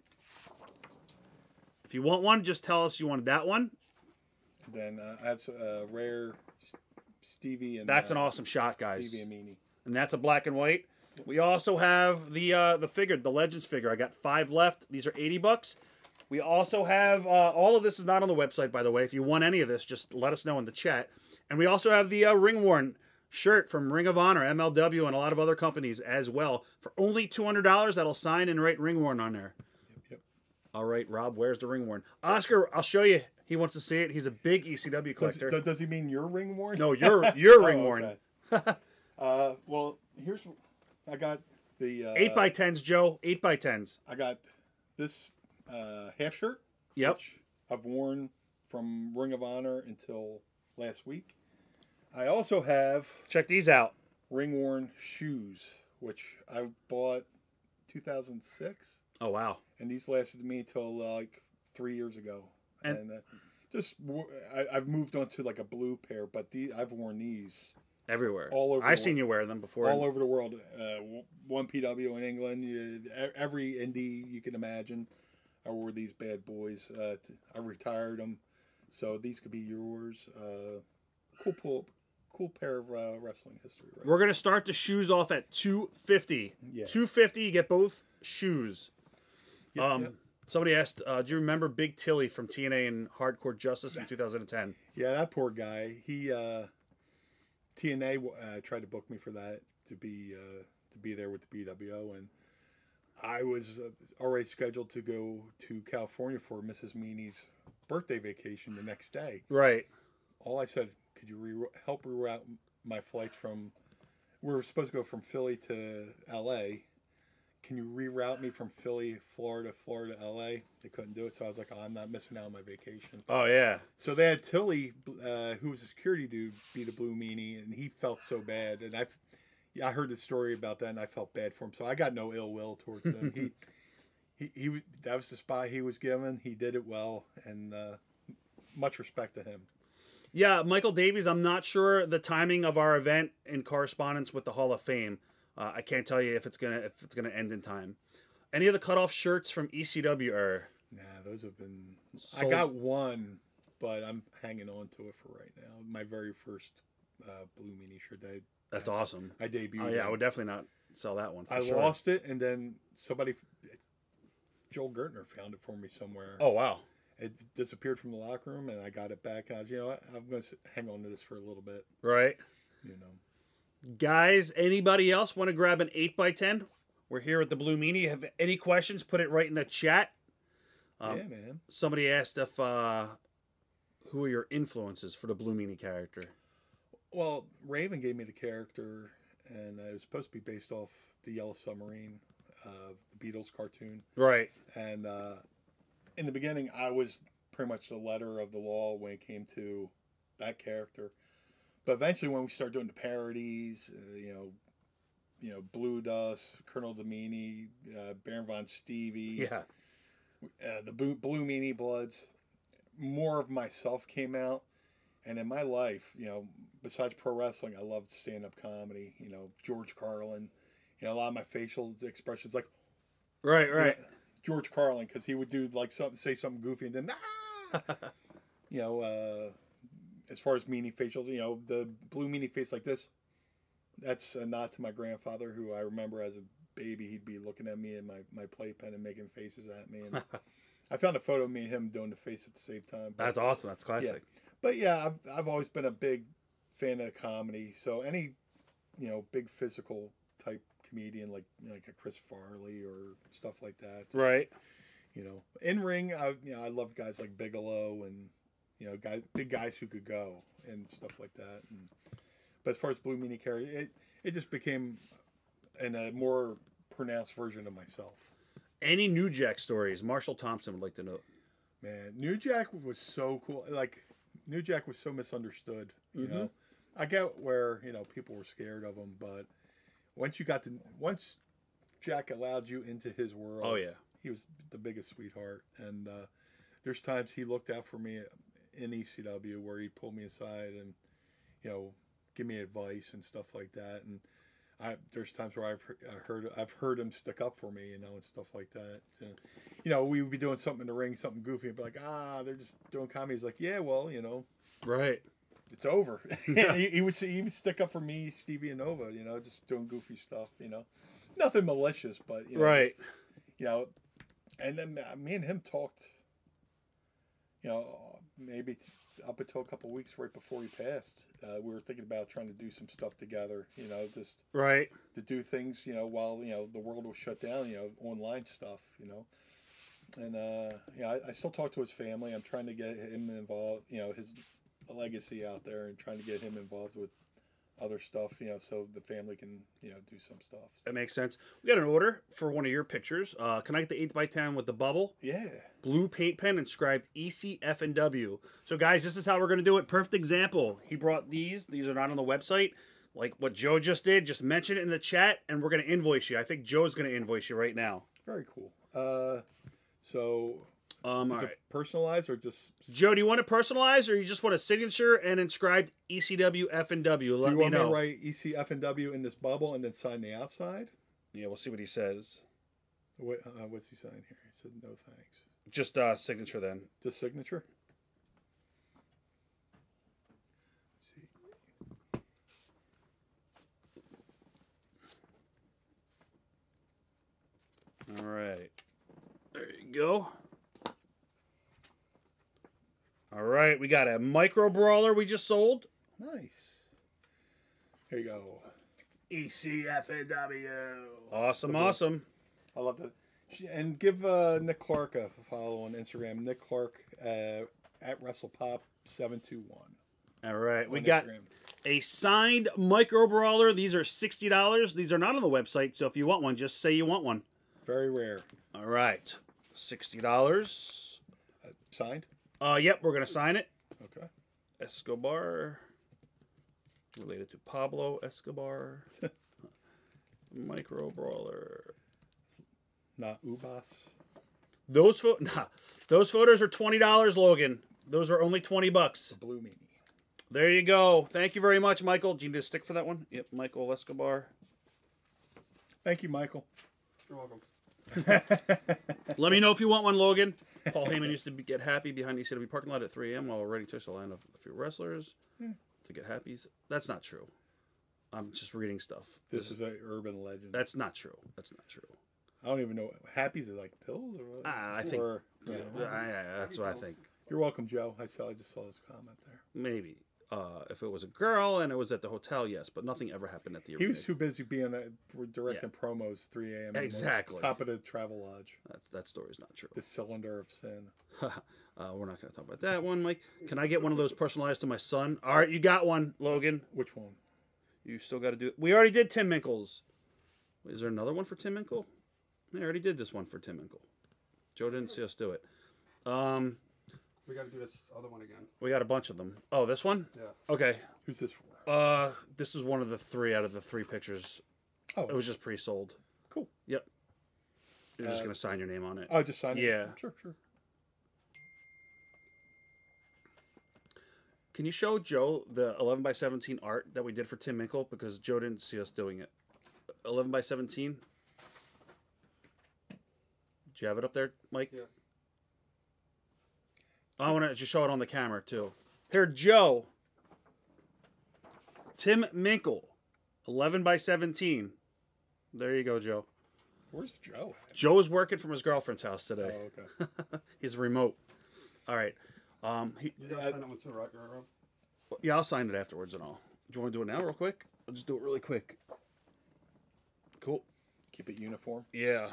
If you want one, just tell us you wanted that one. Then uh, I have uh, rare Stevie and That's an uh, awesome shot, guys. Stevie and Meanie. And that's a black and white. We also have the uh, the figure, the Legends figure. I got five left. These are eighty bucks. We also have uh, all of this is not on the website, by the way. If you want any of this, just let us know in the chat. And we also have the uh, ring worn shirt from Ring of Honor, MLW, and a lot of other companies as well for only two hundred dollars. That'll sign and write ring worn on there. Yep. All right, Rob, where's the ring worn? Oscar, I'll show you. He wants to see it. He's a big ECW collector. does, does he mean your ring worn? no, you're you're [laughs] Oh, ring worn. okay. [laughs] uh, well, here's I got the uh, Eight by tens, Joe. Eight by tens. I got this uh, half shirt. Yep. Which I've worn from Ring of Honor until last week. I also have Check these out. ring worn shoes, which I bought 2006, Oh wow. and these lasted me till like three years ago. And- And, uh, just I, I've moved on to like a blue pair, but the, I've worn these Everywhere. All over I've seen world. you wear them before. all over the world. Uh, one PW in England, you, every indie you can imagine. I wore these bad boys. Uh, I retired them, so these could be yours. Uh, cool, pull, cool pair of uh, wrestling history. Right? We're gonna start the shoes off at two fifty. Yeah. Two fifty. You get both shoes. Yep, um. yep. Somebody asked, uh, "Do you remember Big Tilly from TNA and Hardcore Justice in [laughs] 2010?" Yeah, that poor guy. He uh, TNA uh, tried to book me for that to be uh, to be there with the BWO, and I was uh, already scheduled to go to California for Mrs. Meanie's birthday vacation the next day. Right. All I said, could you re- help reroute my flights from? We were supposed to go from Philly to L.A. Can you reroute me from Philly, Florida, Florida, L.A.? They couldn't do it, so I was like, oh, I'm not missing out on my vacation. Oh yeah. So they had Tilly, uh, who was a security dude, be the blue meanie, and he felt so bad. And I, yeah, I heard the story about that, and I felt bad for him. So I got no ill will towards him. he, [laughs] he, he, that was the spot he was given. He did it well, and uh, much respect to him. Yeah, Michael Davies. I'm not sure the timing of our event in correspondence with the Hall of Fame. Uh, I can't tell you if it's gonna if it's gonna end in time. Any of the cutoff shirts from ECW are Nah, those have been. I got one, but I'm hanging on to it for right now. My very first uh, blue meanie shirt. that that's awesome. I, debuted. Oh yeah, I would definitely not sell that one. For I sure. lost it, and then somebody, Joel Gertner, found it for me somewhere. Oh wow. it disappeared from the locker room and I got it back. I was, you know, what, I'm going to hang on to this for a little bit, Right. you know. Guys, anybody else want to grab an 8x10? We're here at the Blue Meanie. Have any questions? Put it right in the chat. Um, yeah, man. Somebody asked if uh, who are your influences for the Blue Meanie character? Well, Raven gave me the character, and it was supposed to be based off the Yellow Submarine, uh, the Beatles cartoon. Right. And uh, in the beginning, I was pretty much the letter of the law when it came to that character. But eventually, when we started doing the parodies, uh, you know, you know, Blue Dust, Colonel Domini, uh, Baron von Stevie, Yeah. uh, the Blue, Blue Meanie Bloods, more of myself came out. And in my life, you know, besides pro wrestling, I loved stand up comedy. You know, George Carlin. You know, a lot of my facial expressions, like Right. Right. George Carlin, because he would do like something, say something goofy, and then ah! [laughs] you know, uh, as far as meanie facials, you know, the blue meanie face like this. That's a nod to my grandfather, who I remember as a baby, he'd be looking at me in my, my playpen and making faces at me. And [laughs] I found a photo of me and him doing the face at the same time. But, That's awesome. That's classic. But yeah, I've, I've always been a big fan of comedy. So any, you know, big physical type comedian like like a Chris Farley or stuff like that. Right. You know, in ring, I you know I loved guys like Bigelow and you know guys big guys who could go and stuff like that. And, but as far as Blue Meanie Carey, it it just became in a more pronounced version of myself. Any New Jack stories? Marshall Thompson would like to know. Man, New Jack was so cool. Like New Jack was so misunderstood. You Mhm. know, I get where you know people were scared of him, but once you got to once Jack allowed you into his world, Oh yeah. he was the biggest sweetheart. And uh, there's times he looked out for me in ECW where he pulled me aside and you know give me advice and stuff like that. And I there's times where I've heard I've heard him stick up for me, you know, and stuff like that. And, you know, we would be doing something in the ring, something goofy, and be like, ah, they're just doing comedy. He's like, yeah, well, you know, Right. it's over. [laughs] [laughs] He, he would he would stick up for me, Stevie and Nova, you know, just doing goofy stuff, you know, nothing malicious, but you know, Right. just, you know, and then uh, me and him talked, you know, maybe up until a couple weeks right before he passed. Uh, we were thinking about trying to do some stuff together, you know, just Right. to do things, you know, while you know the world was shut down, you know, online stuff, you know. And uh, you know, I, I still talk to his family. I'm trying to get him involved, you know, his legacy out there, and trying to get him involved with other stuff, you know, so the family can, you know, do some stuff. That makes sense. We got an order for one of your pictures. Uh, can I get the 8 by 10 with the bubble? Yeah, blue paint pen inscribed ECF and W. So guys, this is how we're gonna do it. Perfect example. He brought these. These are not on the website. Like what Joe just did. Just mention it in the chat, and we're gonna invoice you. I think Joe's gonna invoice you right now. very cool. Uh, so Um, is all it right. personalized or just? Joe, do you want it personalized, or you just want a signature and inscribed ECW F and W? Do you me want me know. to write ECF and W in this bubble and then sign the outside? Yeah, we'll see what he says. What, uh, what's he saying here? He said no thanks. Just uh, signature then. Just signature. All right. There you go. All right, we got a micro brawler we just sold. Nice. Here you go. E ECFNW. Awesome, awesome. I love that. And give uh, Nick Clark a follow on Instagram. Nick Clark uh, at WrestlePop721. All right, we on got Instagram. a signed micro brawler. These are sixty dollars. These are not on the website, so if you want one, just say you want one. Very rare. All right, sixty dollars. Uh, signed? Uh, yep, we're gonna sign it. Okay. Escobar, related to Pablo Escobar. [laughs] micro brawler. Not Ubas. Those pho- [laughs] nah, those photos are twenty dollars, Logan. Those are only twenty bucks. Blue Meanie. There you go. Thank you very much, Michael. Do you need a stick for that one? Yep, Michael Escobar. Thank you, Michael. You're welcome. [laughs] Let me know if you want one, Logan. Paul Heyman [laughs] used to be, get happy behind the CW parking lot at 3 a.m. while waiting to touch the line of a few wrestlers to get happies. That's not true. I'm just reading stuff. This is an urban legend. That's not true. That's not true. I don't even know. Happies are like pills or what? Ah, I think- Or, Yeah, I- I- that's what I think. You're welcome, Joe. I saw. I just saw this comment there. Maybe. Uh, if it was a girl and it was at the hotel, yes, but nothing ever happened at the He was too busy being a, directing promos 3 a.m. in the morning. Exactly. Top of the Travelodge. That's, that story's not true. The cylinder of sin. [laughs] uh, we're not going to talk about that one, Mike. Can I get one of those personalized to my son? All right, you got one, Logan. Which one? You still got to do it. We already did Tim Minkles. Is there another one for Tim Minkle? I already did this one for Tim Minkle. Joe didn't see us do it. Um, We got to do this other one again. we got a bunch of them. Oh, this one? Yeah. Okay. Who's this for? Uh, this is one of the three out of the three pictures. Oh, It was just pre-sold. cool. Yep. You're just Uh, gonna sign your name on it. Oh, just sign it. Yeah. Sure, sure. Can you show Joe the 11 by 17 art that we did for Tim Minkle because Joe didn't see us doing it? 11 by 17. Do you have it up there, Mike? Yeah. I want to just show it on the camera too. Here, Joe. Tim Minkle, 11 by 17. There you go, Joe. Where's Joe? at? Joe is working from his girlfriend's house today. Oh, okay. [laughs] He's remote. All right. Um, he, You gotta sign that one too, right, right, yeah, I'll sign it afterwards and all. Do you want to do it now, real quick? I'll just do it really quick. Cool. Keep it uniform. Yeah.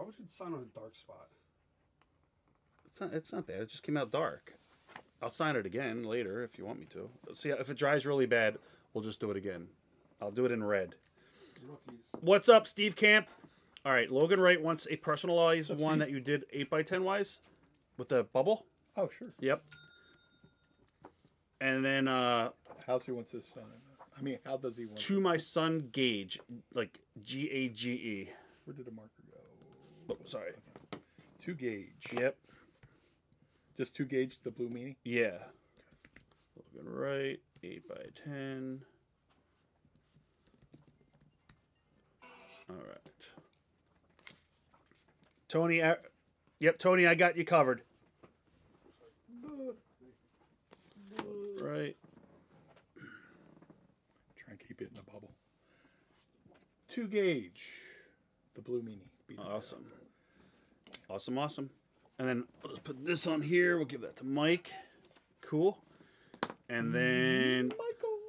Why would you sign on a dark spot? It's not. It's not bad. It just came out dark. I'll sign it again later if you want me to. See if it dries really bad, we'll just do it again. I'll do it in red. Rookies. What's up, Steve Camp? All right, Logan Wright wants a personalized one that you did eight by ten wise with the bubble. Oh, sure. Yep. And then uh How's he wants this sign? I mean, how does he want? to my son Gage, like G A G E. Where did the marker? Oh, sorry. Two gauge. Yep. Just two gauge. The blue meanie. Yeah. Looking right, eight by ten. All right. Tony, uh, yep, Tony, I got you covered. Right. Try and keep it in the bubble. Two gauge. The blue meanie. The Awesome. Awesome, awesome. And then let's put this on here. We'll give that to Mike. Cool. And then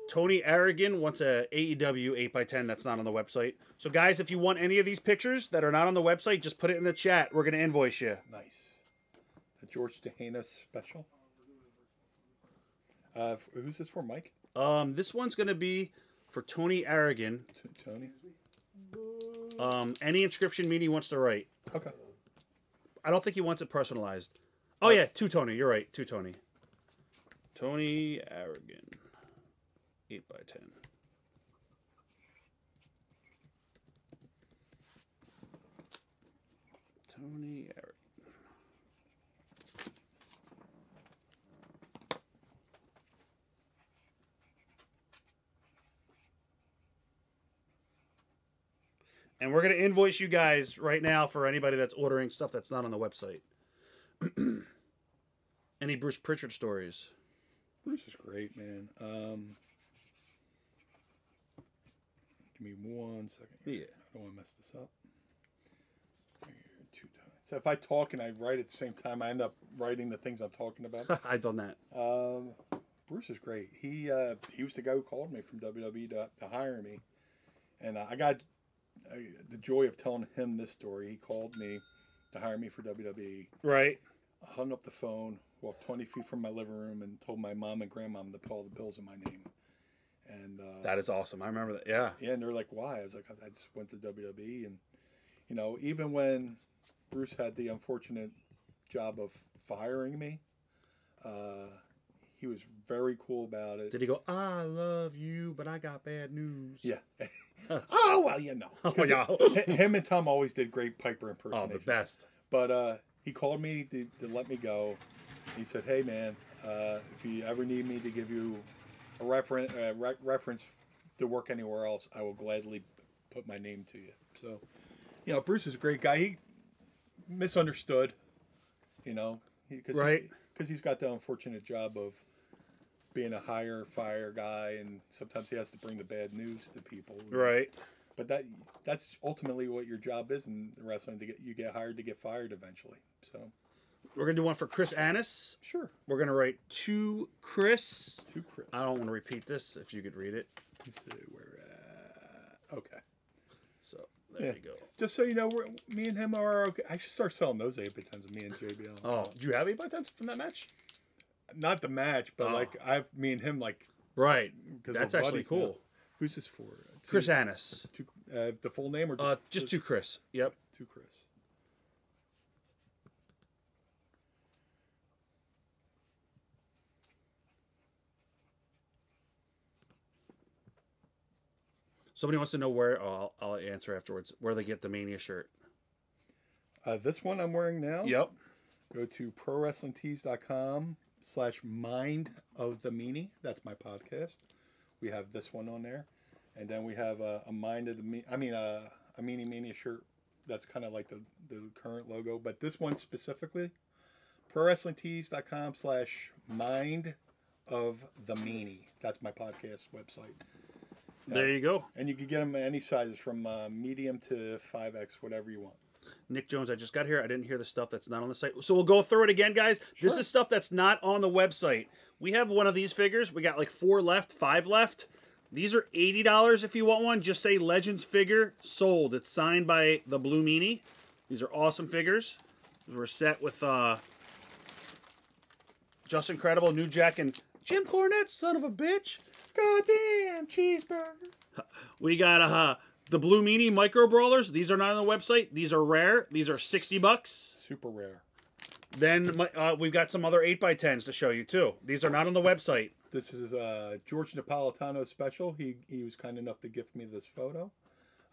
Tony Aragon wants a AEW 8x10 that's not on the website. So, guys, if you want any of these pictures that are not on the website, just put it in the chat. We're going to invoice you. Nice. A George Tahinos special. Uh, who's this for, Mike? Um, this one's going to be for Tony Aragon. Tony. Um, any inscription meaning he wants to write. Okay. I don't think he wants it personalized. Oh, yeah, to Tony. You're right. To Tony. Tony Aragon. 8 by 10 Tony Aragon. And we're going to invoice you guys right now for anybody that's ordering stuff that's not on the website. [clears throat] Any Bruce Pritchard stories? Bruce is great, man. Um, give me one second. here. Yeah. I don't want to mess this up. Two times. So if I talk and I write at the same time, I end up writing the things I'm talking about. [laughs] I've done that. um, Bruce is great. He uh, he was the guy who called me from WWE to, to hire me, and uh, I got uh, the joy of telling him this story. He called me to hire me for WWE. Right. I hung up the phone, walked 20 feet from my living room, and told my mom and grandmom to put all the bills in my name. And uh, That is awesome. I remember that. Yeah. yeah, and they're like, "Why?" I was like, "I just went to WWE," and you know, even when Bruce had the unfortunate job of firing me, uh, he was very cool about it. Did he go? I love you, but I got bad news. Yeah. [laughs] oh well, you know. Oh yeah. him and Tom always did great Piper impersonations. Oh, the best. But uh, he called me to, to let me go. He said, "Hey man, uh, if you ever need me to give you a reference uh, re- reference to work anywhere else, I will gladly put my name to you." So, you know, Bruce is a great guy. He misunderstood, you know, because Right. because he's got the unfortunate job of being a higher fire guy, and sometimes he has to bring the bad news to people. Right. But that that's ultimately what your job is in wrestling. To get you get hired to get fired eventually. So We're gonna do one for Chris Annis. sure, We're gonna write to Chris. to Chris. I don't want to repeat this. If you could read it. Let's see where. Uh, okay. So there Yeah. you go. Just so you know, we're, me and him are okay. I should start selling those eight by tens. Me and JBL. Oh, do you have eight by tens from that match? Not the match, but Oh. like I've me and him like Right. because That's actually buddies now. cool. Who's this for? Two- Chris Annis. Two, uh, the full name or just Uh, just to Chris. Yep. two Chris. Somebody wants to know where. Oh, I'll, I'll answer afterwards. Where they get the Mania shirt. Uh, this one I'm wearing now. Yep. Go to prowrestlingtees.com slash mind of the meanie. That's my podcast. We have this one on there. And then we have a, a mind of the me I mean a, a meanie mania shirt that's kind of like the, the current logo. But this one specifically, prowrestlingtees.com slash mind of the meanie. That's my podcast website. There you go. And you can get them any sizes from uh, medium to 5X, whatever you want. Nick Jones, I just got here. I didn't hear the stuff that's not on the site. So we'll go through it again, guys. This is stuff that's not on the website. We have one of these figures. We got like four left, five left. These are $80 if you want one. Just say Legends figure sold. It's signed by the Blue Meanie. These are awesome figures. We're set with uh Justin Credible, New Jack, and Jim Cornette, son of a bitch. Goddamn cheeseburger. [laughs] We got uh the Blue Meanie Micro Brawlers. These are not on the website. These are rare. These are 60 bucks. Super rare. Then uh, we've got some other 8x10s to show you too. These are not on the website. This is uh, George Napolitano special. He he was kind enough to gift me this photo.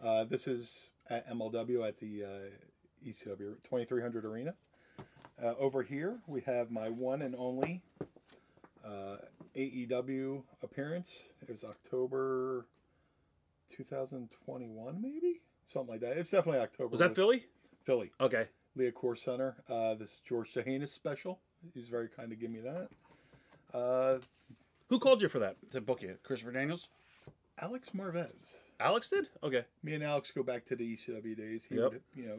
Uh, this is at MLW at the uh, ECW 2300 Arena. Uh, over here we have my one and only uh, AEW appearance. It was October 2021, maybe something like that. It's definitely October. Was that Philly? Philly? Okay. Liacouras Center. Uh, this is George Tahinos special. He's very kind to give me that. Uh, Who called you for that to book you? Christopher Daniels? Alex Marvez. Alex did? Okay. Me and Alex go back to the ECW days. He Yep. would, you know,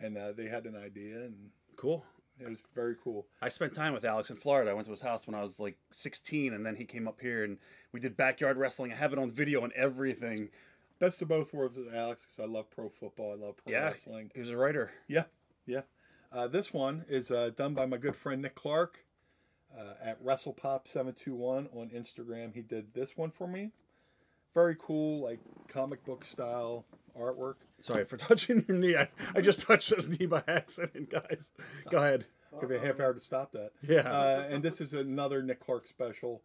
and uh, they had an idea, and Cool. It was very cool. I spent time with Alex in Florida. I went to his house when I was like 16, and then he came up here and we did backyard wrestling. I have it on video and everything. Best of both worlds with Alex because I love pro football. I love pro Yeah. wrestling. He was a writer. Yeah, yeah. Uh, this one is uh, done by my good friend Nick Clark uh, at WrestlePop721 on Instagram. He did this one for me. Very cool, like comic book style artwork. Sorry for [laughs] touching your knee. I, I just touched his knee by accident, guys. Go ahead. Give me a half hour to stop that. Yeah. Uh, and this is another Nick Clark special,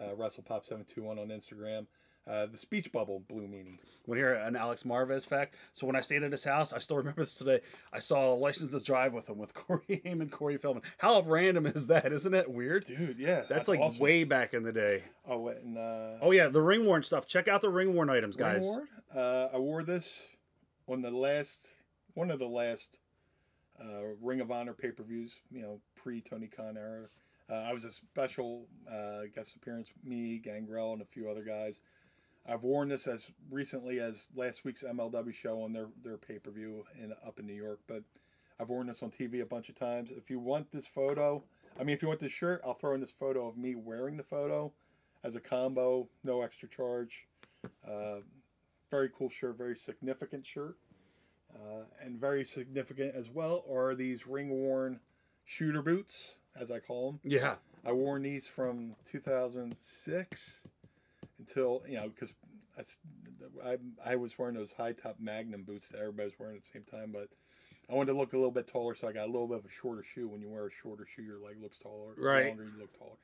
uh, WrestlePop721 on Instagram. Uh, the speech bubble blue meanie. To hear an Alex Marvez fact? So when I stayed at his house, I still remember this today. I saw a license to drive with him with [laughs] Corey Heyman, Corey Feldman. How random is that? Isn't it weird? Dude, yeah. That's, that's like awesome. way back in the day. Oh, and uh, Oh yeah, the ring worn stuff. Check out the ring worn items, Ring guys. Award. Uh, I wore this on the last, one of the last uh, Ring of Honor pay per views. You know, pre Tony Khan era. Uh, I was a special uh, guest appearance. Me, Gangrel, and a few other guys. I've worn this as recently as last week's MLW show on their their pay per view in up in New York. But I've worn this on TV a bunch of times. If you want this photo, I mean, if you want this shirt, I'll throw in this photo of me wearing the photo as a combo, no extra charge. Uh, very cool shirt, very significant shirt. Uh, and very significant as well are these ring worn shooter boots, as I call them. Yeah. I wore these from 2006 until, you know, because I, I was wearing those high top Magnum boots that everybody was wearing at the same time, but I wanted to look a little bit taller, so I got a little bit of a shorter shoe. When you wear a shorter shoe, your leg looks taller. Right. Longer, you look taller.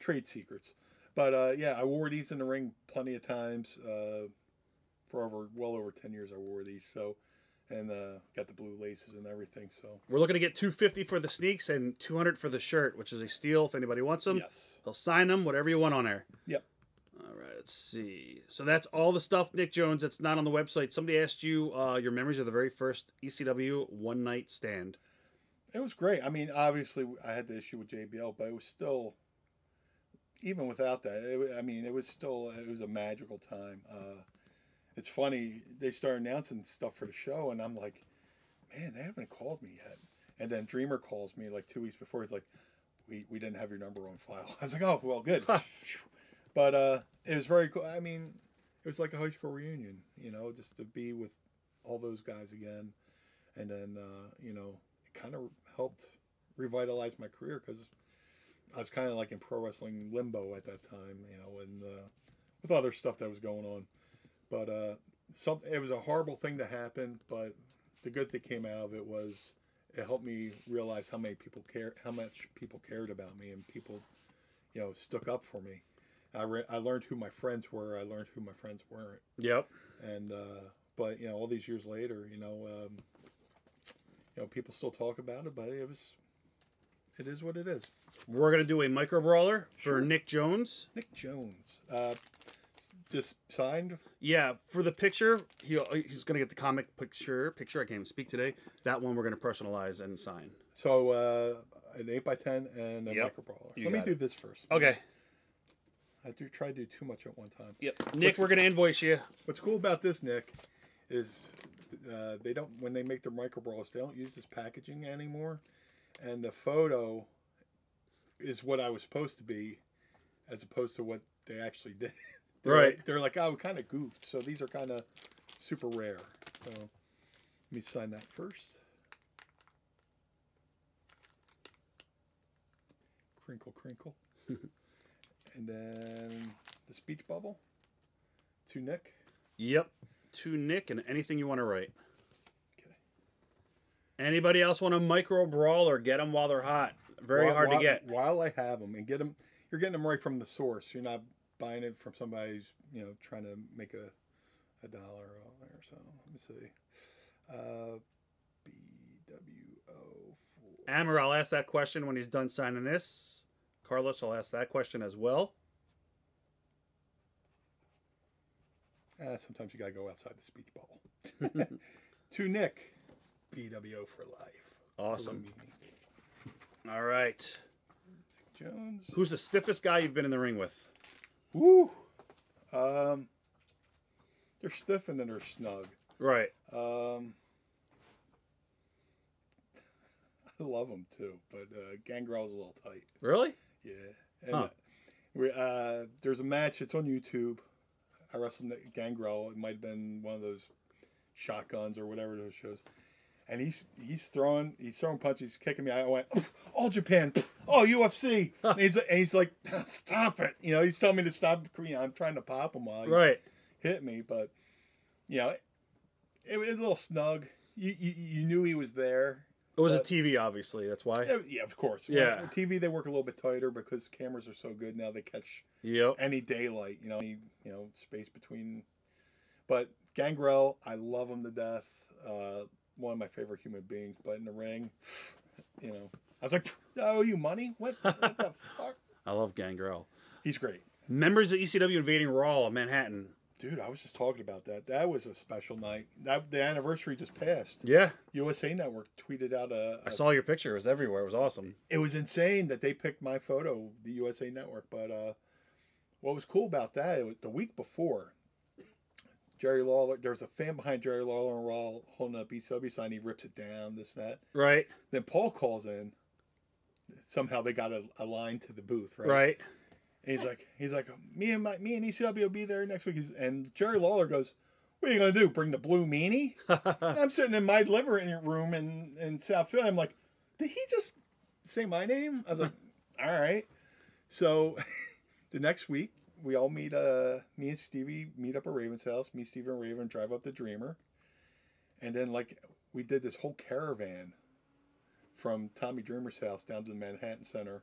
Trade secrets. But uh, yeah, I wore these in the ring plenty of times. Uh, for over well over 10 years, I wore these. So, and uh, got the blue laces and everything. So, We're looking to get 250 for the sneaks and 200 for the shirt, which is a steal if anybody wants them. yes. He'll sign them, whatever you want on there. Yep. All right, let's see. So that's all the stuff, Nick Jones, that's not on the website. Somebody asked you uh, your memories of the very first ECW one night stand. It was great. I mean, obviously, I had the issue with JBL, but it was still, even without that, it, I mean, it was still, it was a magical time. Uh, it's funny, they start announcing stuff for the show, and I'm like, man, they haven't called me yet. And then Dreamer calls me like two weeks before. He's like, we, we didn't have your number on file. [laughs] I was like, oh, well, good. [laughs] but uh, it was very cool. I mean, it was like a high school reunion, you know, just to be with all those guys again. And then, uh, you know, it kind of helped revitalize my career because I was kind of like in pro wrestling limbo at that time, you know, and uh, with other stuff that was going on. But uh, some, it was a horrible thing to happen, but the good thing came out of it was it helped me realize how many people care, how much people cared about me, and people, you know, stuck up for me. I re- I learned who my friends were. I learned who my friends weren't Yep. and uh, but you know all these years later you know um, you know people still talk about it but it was it is what it is We're going to do a micro brawler for Nick Jones. nick jones uh, just signed Yeah, for the picture, he, he's going to get the comic picture. Picture, I can't even speak today. That one we're going to personalize and sign. so uh, an 8x10 and a Yep. micro brawler You let me got do this first Okay. i do try to do too much at one time Yep. Nick, we're going to invoice you. what's cool about this nick is uh, they don't when they make their micro brawlers they don't use this packaging anymore and the photo is what i was supposed to be as opposed to what they actually [laughs] did they're Right. like, they're like oh we kind of goofed so these are kind of super rare so let me sign that first crinkle crinkle [laughs] and then the speech bubble to nick Yep. To Nick and anything you want to write. Okay. Anybody else want a micro brawler? Get them while they're hot. Very While- hard while- to get. While I have them and get them, you're getting them right from the source. You're not buying it from somebody who's you know trying to make a a dollar on there. So let me see. Uh, BWO four. Amber, I'll ask that question when he's done signing this. Carlos, I'll ask that question as well. Ah, sometimes you gotta go outside the speech bubble. [laughs] [laughs] to Nick, BWO for life. Awesome. All right. Jones. Who's the stiffest guy you've been in the ring with? Woo. Um, they're stiff and then they're snug. Right. Um, [laughs] I love them too, but uh, Gangrel's a little tight. Really? Yeah. And, Huh. uh, we, uh, there's a match. It's on YouTube. I wrestled Gangrel. It might have been one of those shotguns or whatever those shows. And he's he's throwing he's throwing punches. He's kicking me. I went all Japan. Oh UFC. [laughs] and, he's, and he's like stop it. You know he's telling me to stop. You know I'm trying to pop him while he's Right. hit me, but you know, it, it was a little snug. You, you you knew he was there. It was a TV, obviously. That's why. Yeah, of course. Yeah. Well, TV they work a little bit tighter because cameras are so good now. They catch Yep. any daylight. You know, any you know space between. But Gangrel, I love him to death. Uh, one of my favorite human beings. But in the ring, you know, I was like, I owe you money? What, what the [laughs] fuck?" I love Gangrel. He's great. Members of ECW invading Raw in Manhattan. Dude, I was just talking about that. That was a special night. That the anniversary just passed. Yeah. USA Network tweeted out a, I a saw your picture. It was everywhere. It was awesome. it was insane that they picked my photo, the USA Network. But uh, what was cool about that, it was the week before, Jerry Lawler, There's a fan behind Jerry Lawler and Raw holding up ECW sign. He rips it down, this, that. Right. Then Paul calls in somehow they got a, a line to the booth, right? Right. And he's like, he's like, me and my me and ECW will be there next week. He's- And Jerry Lawler goes, "What are you gonna do? Bring the blue meanie?" [laughs] I'm sitting in my living room in in South Philly. I'm like, did he just say my name? I was like, all right. So [laughs] the next week we all meet. Uh, me and Stevie meet up at Raven's house. Me, Stevie, and Raven drive up the Dreamer, and then like we did this whole caravan from Tommy Dreamer's house down to the Manhattan Center,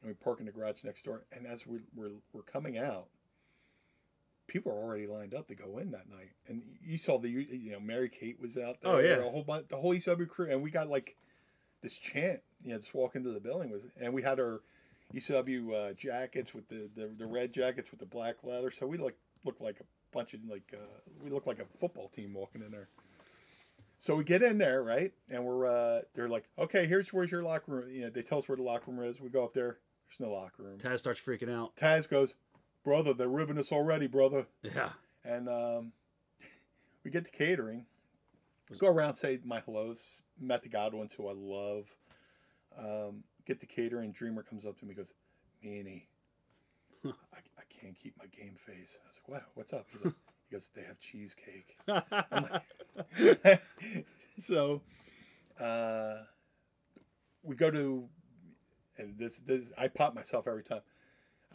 and we park in the garage next door. And as we, we're we're coming out, people are already lined up to go in that night. And you saw the you know Mary Kate was out there. Oh, yeah. a whole bunch, the whole ECW crew, and we got like this chant. You know, just walk into the building with, and we had our ECW uh, jackets with the, the the red jackets with the black leather. So we like looked like a bunch of like uh, we looked like a football team walking in there. So we get in there, right? And we're uh they're like, okay, here's where's your locker room. You know, they tell us where the locker room is. We go up there. There's no locker room. Taz starts freaking out. Taz goes, brother, they're ribbing us already, brother. Yeah. And um, [laughs] we get to catering. We go around, say my hellos. Met the Godwinns, who I love. Um, get to catering. Dreamer comes up to me, goes, Meanie, I, I can't keep my game face. I was like, what? What's up? He's like, [laughs] he goes, they have cheesecake. [laughs] Like, [laughs] so uh, we go to, and this, this I pop myself every time.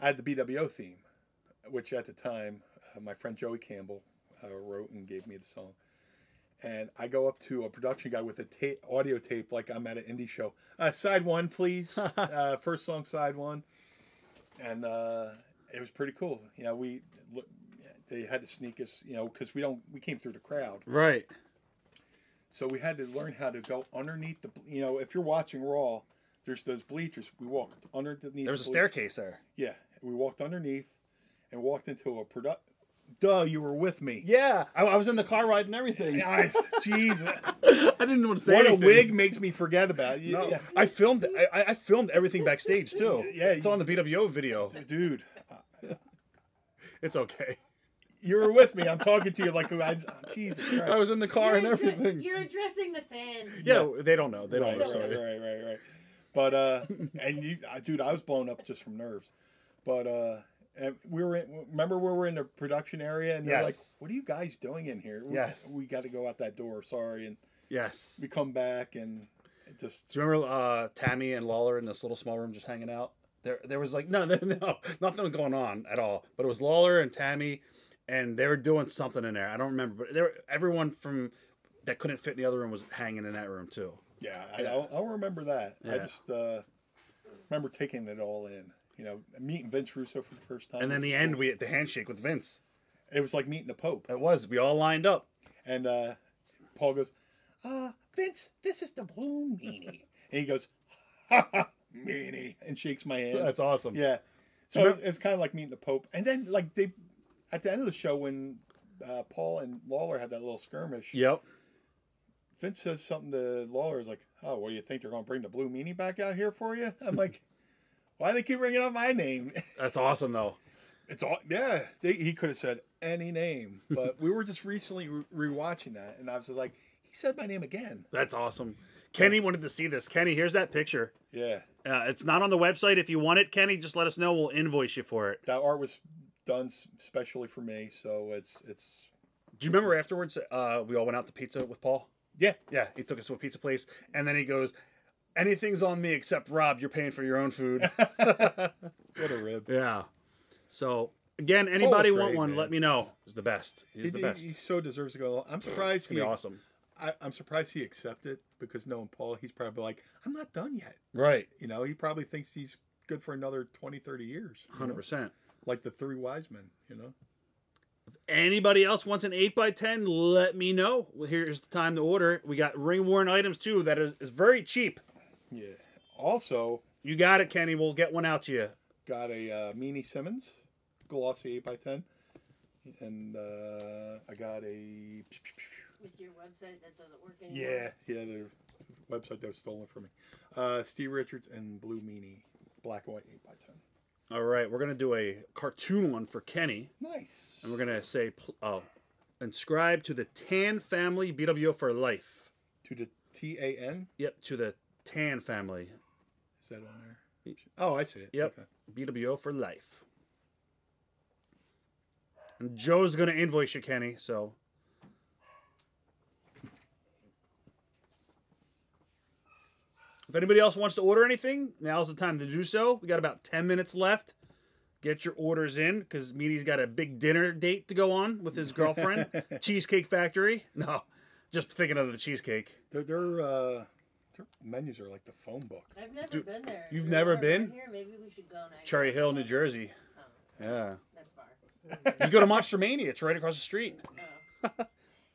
I had the BWO theme, which at the time uh, my friend Joey Campbell uh, wrote and gave me the song. And I go up to a production guy with a ta- audio tape, like I'm at an indie show. Uh, side one, please. [laughs] uh, first song, side one. And uh, it was pretty cool. You know, we look, they had to sneak us, you know, because we don't we came through the crowd, Right. so we had to learn how to go underneath the. You know, if you're watching Raw, there's those bleachers. We walked underneath. There was a the ble- staircase there. Yeah, we walked underneath and walked into a product. Duh, you were with me. Yeah. I, I was in the car ride and everything. [laughs] I, jeez, [laughs] I didn't want to say what anything. a wig makes me forget about you. No. Yeah. I filmed. I, I- I filmed everything backstage too. Yeah, It's you- on the BWO video. [laughs] dude, It's okay. you were with me. I'm talking to you like I, Jesus Christ. I was in the car and You're addre- everything. You're addressing the fans. Yeah, they don't know. They don't right, right, understand. right, right, right. But uh, and you, uh, dude, I was blown up just from nerves. But uh, and we were in, remember we were in the production area and they're like, "What are you guys doing in here?" We, Yes. we got to go out that door. Sorry, and Yes. we come back and it just Do you remember uh, Tammy and Lawler in this little small room just hanging out? There, there was like [laughs] no, no, no, nothing going on at all. But it was Lawler and Tammy, and they were doing something in there. I don't remember, but there, everyone from that couldn't fit in the other room was hanging in that room too. yeah, I, I'll, I'll remember that. I just uh, remember taking it all in. You know, meeting Vince Russo for the first time. And then the end, cool. we the handshake with Vince. it was like meeting the Pope. It was. We all lined up. And uh, Paul goes, uh, Vince, this is the blue meanie. [laughs] and he goes, ha ha, meanie, and shakes my hand. That's awesome. Yeah. So it, it's kind of like meeting the Pope. And then, like, they, at the end of the show, when uh, Paul and Lawler had that little skirmish, Yep. Vince says something to Lawler, is like, oh, what do you think? They're going to bring the blue meanie back out here for you? I'm like, why do they keep bringing up my name? [laughs] That's awesome though. It's all, yeah, they, he could have said any name. But we were just recently re- rewatching that, and I was just like, he said my name again. That's awesome. Kenny wanted to see this. Kenny, here's that picture. Yeah. Uh, it's not on the website. If you want it, Kenny, just let us know. We'll invoice you for it. that art was done specially for me, so it's it's Do you remember afterwards? Uh, we all went out to pizza with Paul. yeah. Yeah, he took us to a pizza place, and then he goes, "Anything's on me except Rob. You're paying for your own food." [laughs] What a rib. yeah. So again, anybody Paul's want great, one? man. Let me know. He's the best. He's He, the best. he It's so deserves to go. I'm surprised gonna he be awesome. I, I'm surprised he accepted because knowing Paul, he's probably like, I'm not done yet. Right. You know, he probably thinks he's good for another 20, 30 years. Hundred percent. Like the three wise men, you know? If anybody else wants an 8x10, let me know. Well, here's the time to order. We got ring worn items too that is, is very cheap. Yeah. Also, You got it, Kenny. We'll get one out to you. got a uh, Meanie Simmons glossy 8x10. And uh, I got a. With your website that doesn't work anymore. Yeah, yeah, the website that was stolen from me. Uh, Steve Richards and Blue Meanie, black and white 8x10. All right, we're gonna do a cartoon one for Kenny, Nice. and we're gonna say, pl- "Oh, inscribe to the Tan family, BWO for life." To the T A N. Yep, to the Tan family. Is that on there? Oh, I see it. Yep. Okay. BWO for life. And Joe's gonna invoice you, Kenny. So if anybody else wants to order anything, now's the time to do so. We got about ten minutes left. Get your orders in because Meaty's got a big dinner date to go on with his girlfriend, [laughs] Cheesecake Factory. No, just thinking of the cheesecake. They're. uh, their menus are like the phone book. I've never Dude, been there. you've Is never there been? Here? Maybe we should go next. Cherry Hill, New Jersey. Oh, Yeah, that's far. [laughs] you go to Monster Mania. It's right across the street. Oh.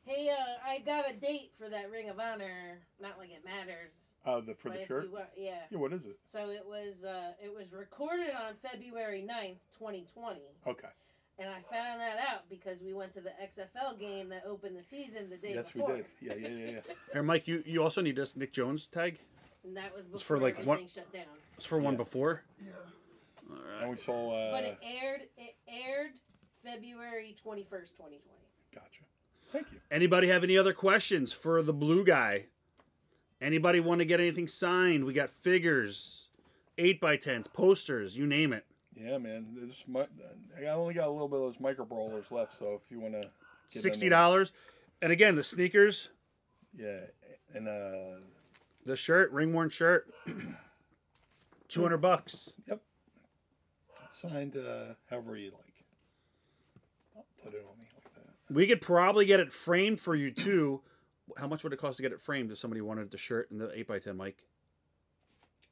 hey, uh, I got a date for that Ring of Honor. Not like it matters. Oh, the for the if shirt. you yeah. Yeah, what is it? So it was uh, it was recorded on February 9th, 2020. Okay. And I found that out because we went to the XFL game that opened the season the day Yes, we before. did. Yeah, yeah, yeah, yeah. [laughs] Here, Mike, you, you also need this Nick Jones tag. And that was before for, like, one- shut down. It's for one before. Yeah. before. And we saw. Uh, But it aired it aired February 21st, 2020. gotcha. Thank you. Anybody have any other questions for the blue guy? Anybody want to get anything signed? We got figures, eight by tens, posters, you name it. Yeah, man. There's my, I only got a little bit of those micro brawlers left, so if you want to. Sixty dollars. And again, the sneakers, Yeah, and uh, the shirt, ring worn shirt, [clears throat] two hundred bucks. yep. Signed uh, however you like. I'll put it on me like that. We could probably get it framed for you too. [clears throat] How much would it cost to get it framed if somebody wanted the shirt and the eight by ten, Mike?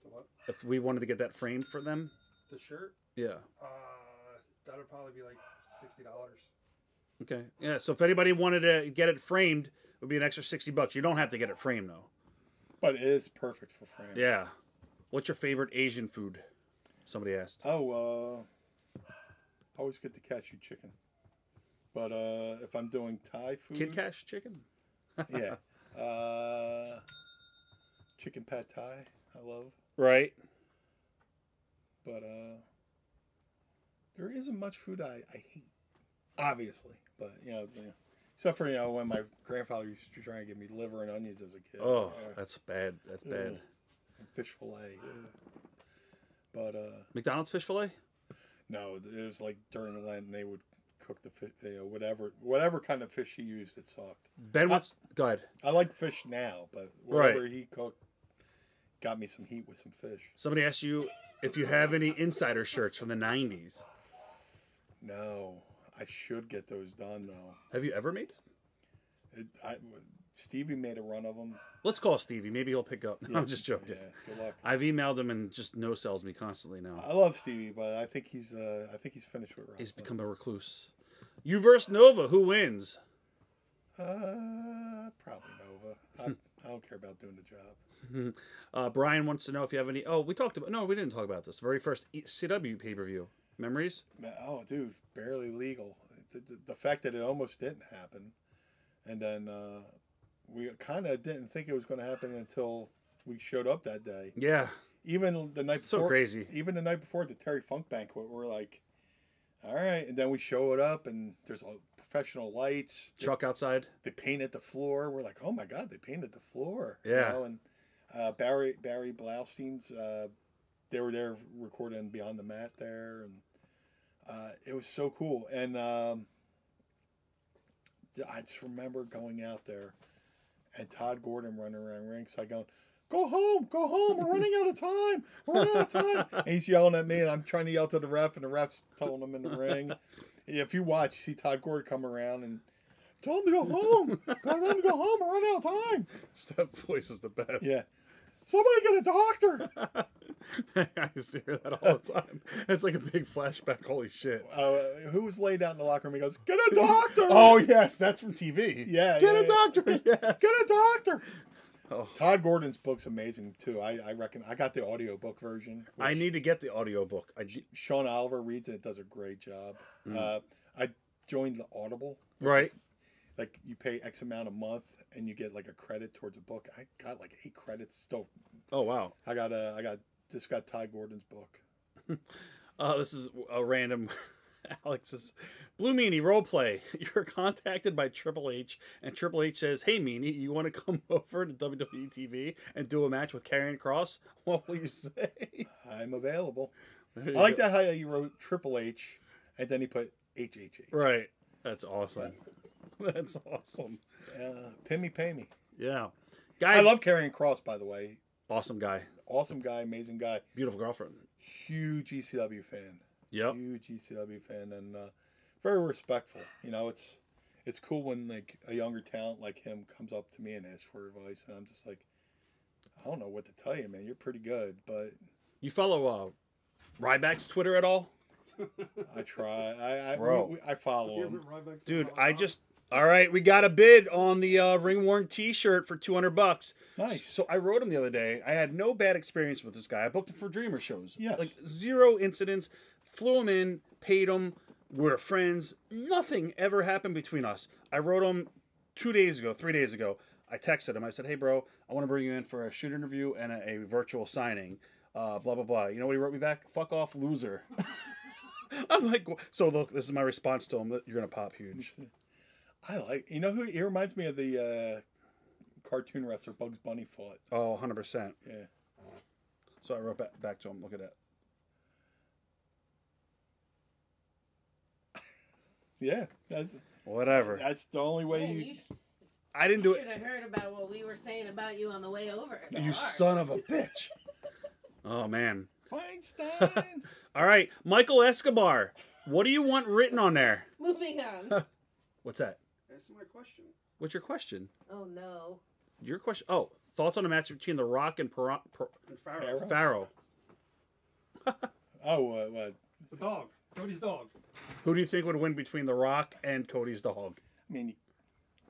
What? If we wanted to get that framed for them, The shirt? Yeah. Uh, that would probably be like sixty dollars. Okay. Yeah. So if anybody wanted to get it framed, it would be an extra sixty bucks. You don't have to get it framed though. But it is perfect for frame. Yeah. What's your favorite Asian food? Somebody asked. Oh, uh, I always get the cashew chicken. But uh, if I'm doing Thai food, Kid Cash chicken. [laughs] yeah, uh, chicken pad Thai, I love. Right. But uh, there isn't much food I, I hate, obviously. But you know, you know, except for you know when my grandfather used to try and give me liver and onions as a kid. Oh, Uh, that's bad. That's bad. and fish fillet. ugh. But uh, McDonald's fish fillet. no, it was like during Lent, they would cook the fish, you know, whatever whatever kind of fish he used, it sucked. Ben, what's go ahead. I like fish now, but Right. whatever he cooked got me some heat with some fish. Somebody asked you if you have any insider shirts from the '90s. No, I should get those done though. Have you ever made? It, I, Stevie made a run of them. Let's call Stevie. Maybe he'll pick up. [laughs] No, I'm just joking. Yeah, good luck. I've emailed him and just no sells me constantly now. I love Stevie, but I think he's uh, I think he's finished with wrestling. He's become a recluse. You versus Nova. Who wins? uh, probably Nova. I, [laughs] I don't care about doing the job. [laughs] Uh, Brian wants to know if you have any. Oh, we talked about. No, we didn't talk about this. The very first CW pay per view. Memories? Oh, dude, barely legal. The, the, the fact that it almost didn't happen, and then uh, we kind of didn't think it was going to happen until we showed up that day. Yeah. Even the night So before, crazy. Even the night before the Terry Funk banquet, we're like, all right, and then we show it up, and there's uh, professional lights. They, outside. they painted the floor. We're like, oh my god, they painted the floor. you Yeah. know, and uh, Barry Barry Blaustein's, uh, they were there recording Beyond the Mat there, and uh, it was so cool. And um, I just remember going out there, and Todd Gordon running around ringside going. Go home, go home. We're running out of time. We're running out of time. [laughs] And he's yelling at me, and I'm trying to yell to the ref, and the ref's telling him in the ring. If you watch, you see Todd Gordon come around and tell him to go home. Tell him to go home. We're running out of time. [laughs] That voice is the best. Yeah. Somebody get a doctor. [laughs] I used to hear that all the time. It's like a big flashback. Holy shit. Uh, who was laid out in the locker room? He goes, get a doctor. [laughs] Oh yes, that's from TV. Yeah, Get yeah, a yeah. doctor. [laughs] Yes. Get a doctor. Oh. Todd Gordon's book's amazing too. I, I reckon I got the audiobook version. I need to get the audiobook. I Sean Oliver reads it. It does a great job. Uh, I joined the Audible. Mm. Right. is, like you pay X amount a month and you get like a credit towards a book. I got like eight credits. Still, Oh wow. I got a I got just got Todd Gordon's book. [laughs] Uh, this is a random. [laughs] Alex says, Blue Meanie roleplay. [laughs] You're contacted by Triple H, and Triple H says, Hey Meanie, you want to come over to WWE TV and do a match with Karrion Cross? What will you say? I'm available. I like go. that how you wrote Triple H, and then he put HHH. Right. That's awesome. That's awesome. Uh, pay me, pay me. Yeah. Guys, I love Karrion Cross, by the way. awesome guy. Awesome guy, amazing guy. Beautiful girlfriend. Huge ECW fan. Yep. Huge ECW fan, and uh, very respectful. You know, it's it's cool when like a younger talent like him comes up to me and asks for advice, and I'm just like, I don't know what to tell you, man. You're pretty good, but You follow uh, Ryback's Twitter at all? I try. I I, Bro. we- we- I follow him. Dude, I just all right. We got a bid on the uh, ring worn T shirt for two hundred bucks. Nice. So I wrote him the other day. I had no bad experience with this guy. I booked him for Dreamer shows. Yes. Like zero incidents. Flew him in, paid him. We're friends. Nothing ever happened between us. I wrote him two days ago, three days ago. I texted him. I said, "Hey, bro, I want to bring you in for a shoot interview and a, a virtual signing." Uh, blah blah blah. You know what he wrote me back? Fuck off, loser. [laughs] [laughs] I'm like, so look, this is my response to him. That you're gonna pop huge. I like. You know who? He reminds me of the uh, cartoon wrestler Bugs Bunny fought. Oh, 100 percent. Yeah. So I wrote back, back to him. Look at that. [laughs] Yeah. That's Whatever. that's the only way Man, you. you I didn't do should it. Should have heard about what we were saying about you on the way over. the You bar. son of a [laughs] bitch. Oh man. Feinstein. [laughs] All right, Michael Escobar. What do you want written on there? Moving on. What's that? Answer my question. What's your question? oh no. Your question. Oh, thoughts on a match between The Rock and Per- Per- And Pharaoh. [laughs] oh, uh, what? The dog. Cody's dog. Who do you think would win between The Rock and Cody's dog? I mean,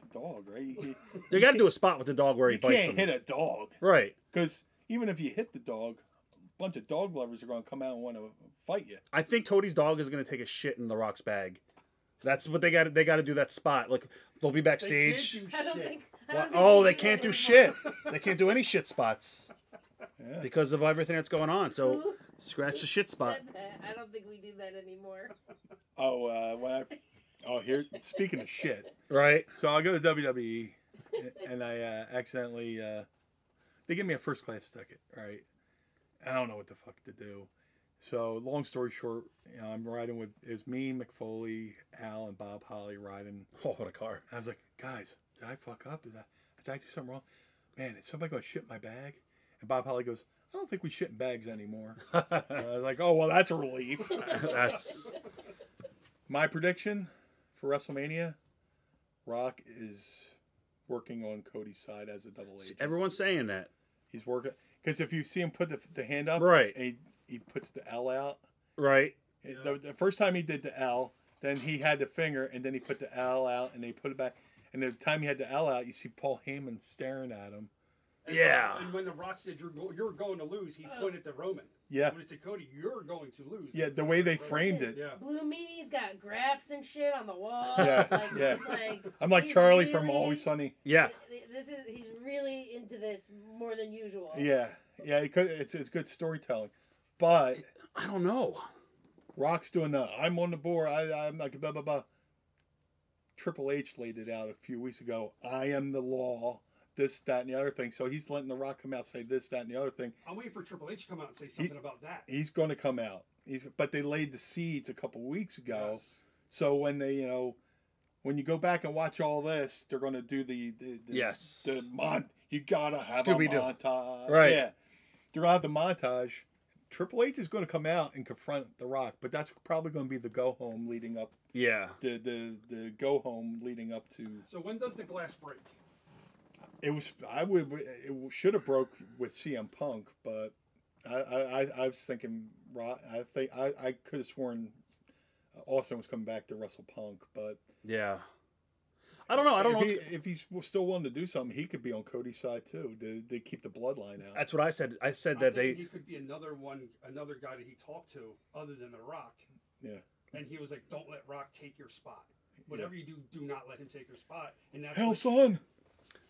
the dog, right? You, [laughs] you, They got to do a spot with the dog where he you bites can't him. hit a dog Right. because even if you hit the dog, a bunch of dog lovers are going to come out and want to fight you. I think Cody's dog is going to take a shit in The Rock's bag. That's what they got. They got to do that spot. Like they'll be They backstage. can't do I don't think. I don't think oh, we they can't do anymore. shit. [laughs] They can't do any shit spots Yeah. because of everything that's going on. So Who scratch the shit spot. said that? I don't think we do that anymore. [laughs] Oh, uh, when I, oh, here. Speaking of shit, Right. so I go to WWE, and I uh, accidentally uh, they give me a first class ticket, right? I don't know what the fuck to do. So long story short, you know, I'm riding with is me, Mick Foley, Al, and Bob Holly riding. [laughs] Oh, what a car. I was like, guys, did I fuck up? Did I, did I do something wrong? Man, is somebody gonna shit my bag? And Bob Holly goes, I don't think we shit in bags anymore. [laughs] I was like, oh well, that's a relief. [laughs] That's My prediction for WrestleMania: Rock is working on Cody's side as a double agent. everyone's saying that. He's working because if you see him put the, the hand up, Right. and he, he puts the L out. Right. The, the first time he did the L, then he had the finger, and then he put the L out, and they put it back. And the time he had the L out, you see Paul Heyman staring at him. And, Yeah. And when The Rock said you're, go- you're going to lose, he oh. pointed to Roman. Yeah, When he said Cody, you're going to lose. yeah. The way they Roman. framed it, Yeah. Blue Meanie's got graphs and shit on the wall. Yeah, like, yeah. He's like, I'm like he's Charlie from Always Sunny. Yeah. This is he's really into this more than usual. Yeah, yeah. It could, it's it's good storytelling, but I don't know. Rock's doing the I'm on the board. I, I'm like blah blah blah. Triple H laid it out a few weeks ago. I am the law. This, that, and the other thing. So he's letting the Rock come out say this, that, and the other thing. I'm waiting for Triple H to come out and say something about that. He's going to come out. He's but they laid the seeds a couple weeks ago. Yes. So when they, you know, when you go back and watch all this, they're going to do the, the, the Yes. the mon. You gotta have Scooby-Doo. a montage, Right. Yeah, they're gonna have the montage. Triple H is going to come out and confront The Rock, but that's probably going to be the go home leading up Yeah. the the the go home leading up to So when does the glass break? it was I would it should have broke with CM Punk, but I I, I- I was thinking Rock. I think I, I could have sworn Austin was coming back to Russell Punk, but Yeah. I don't know. I don't know. if, what's- he, if he's still willing to do something, he could be on Cody's side too. To, to keep the bloodline out. That's what I said. I said I that think they. he could be another one, another guy that he talked to other than The Rock. Yeah. And he was like, "Don't let Rock take your spot. Whatever you do, do not let him take your spot." And that's Hell, what- son.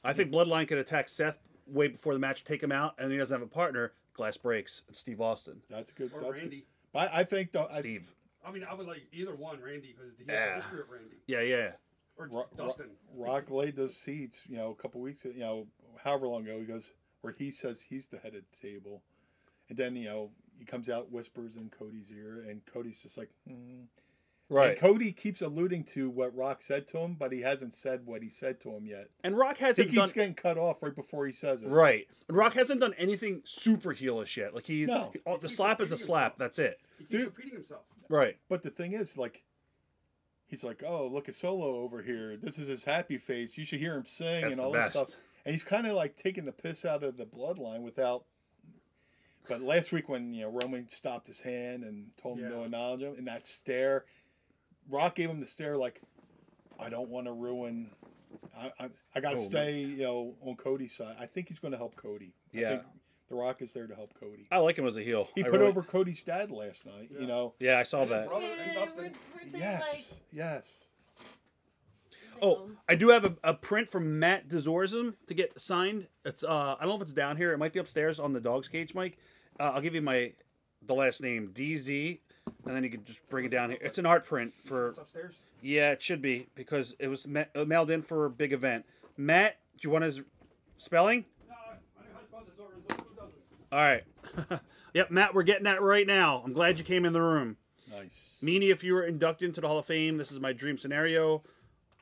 I think Bloodline could attack Seth way before the match, take him out, and he doesn't have a partner. Glass breaks. It's Steve Austin. That's good. or That's good. Randy. I, I think though. Steve. I mean, I would like either one, Randy, because he has Yeah. a history of Randy Yeah, yeah. Or Ro- Ro- Dustin. Rock laid those seats, you know, a couple weeks, you know, however long ago. He goes where he says he's the head of the table, and then you know he comes out, whispers in Cody's ear, and Cody's just like, hmm. Right. And Cody keeps alluding to what Rock said to him, but he hasn't said what he said to him yet. And Rock hasn't keeps done getting cut off right before he says it. right. And Rock hasn't done anything super heelish yet. Like he, No. he- oh, the He's slap is a slap. himself. That's it. He keeps Dude. repeating himself. Right. But the thing is, like, he's like, "Oh, look at Solo over here. This is his happy face. You should hear him sing That's and all this stuff." And he's kind of like taking the piss out of the bloodline without. But last week when you know Roman stopped his hand and told him Yeah. to acknowledge him, and that stare, Rock gave him the stare like, "I don't want to ruin." I I, I got to Oh, stay, you know, on Cody's side. I think he's going to help Cody. Yeah. Think the Rock is there to help Cody. I like him as a heel. He I put really- over Cody's dad last night. Yeah. You know. Yeah, I saw And that. brother and Yeah, Dustin. we're, we're Yes. like Yes. Oh, I do have a, a print from Matt Dezorzum to get signed. It's uh, I don't know if it's down here. It might be upstairs on the dog's cage, Mike. Uh, I'll give you my the last name DZ, and then you can just bring it down here. It's an art print for It's upstairs. yeah, it should be because it was ma- uh, mailed in for a big event. Matt, do you want his spelling? No, I know how to spell this over. Who doesn't? All right. [laughs] yep, Matt, we're getting that right now. I'm glad you came in the room. Nice. Meanie, if you were inducted into the Hall of Fame, this is my dream scenario.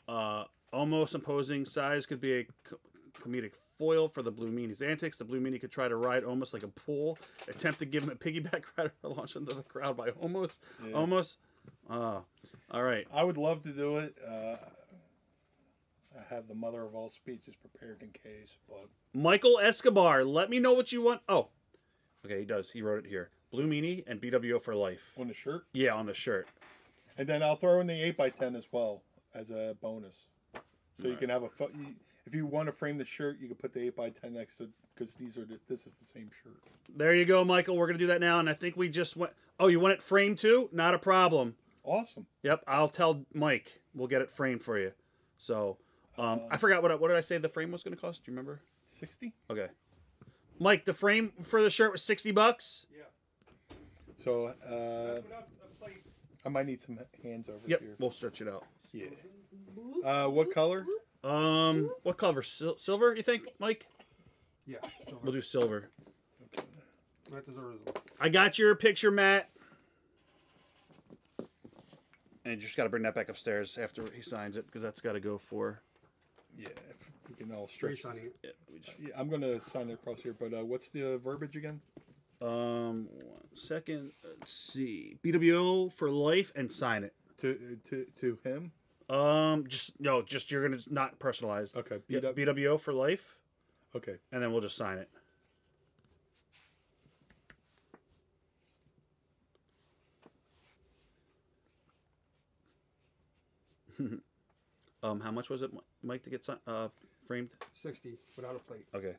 Uh, almost imposing size could be a co- comedic foil for the Blue Meanie's antics. The Blue Meanie could try to ride almost like a pool, attempt to give him a piggyback [laughs] ride or launch into the crowd by almost. Yeah. Almost. Uh, all right. I would love to do it. Uh, I have the mother of all speeches prepared in case, but Michael Escobar, let me know what you want. Oh, okay, he does. He wrote it here. Blue Meanie and BWO for life. on the shirt, Yeah, on the shirt. and then I'll throw in the eight x ten as well as a bonus, so you Right. can have a. you- If you want to frame the shirt, you can put the eight x ten next to because these are the, this is the same shirt. There you go, Michael. We're gonna do that now, and I think we just went. Oh, you want it framed too? Not a problem. Awesome. Yep, I'll tell Mike. We'll get it framed for you. So, um, I forgot what what did I say the frame was going to cost? Do you remember? Sixty. Okay, Mike, the frame for the shirt was sixty bucks. Yeah. So uh, Put up a plate. I might need some hands over Yep, here. we'll stretch it out. Yeah. Uh, what color? Um, what color? Sil- silver? You think, Mike? Yeah. Silver. We'll do silver. Matt. I got your picture, Matt. And you just got to bring that back upstairs after he signs it because that's got to go for. Yeah. We can all Straight stretch. this. signing it. Yeah, we just, Yeah, I'm gonna sign it across here, but uh, what's the verbiage again? um, one second. Let's see. BWO for life and sign it. To to to him? Um, just no, just you're gonna not personalized. Okay. Yeah, BWO for life, Okay. and then we'll just sign it. [laughs] um, how much was it, Mike, to get si- uh framed? Sixty without a plate. Okay.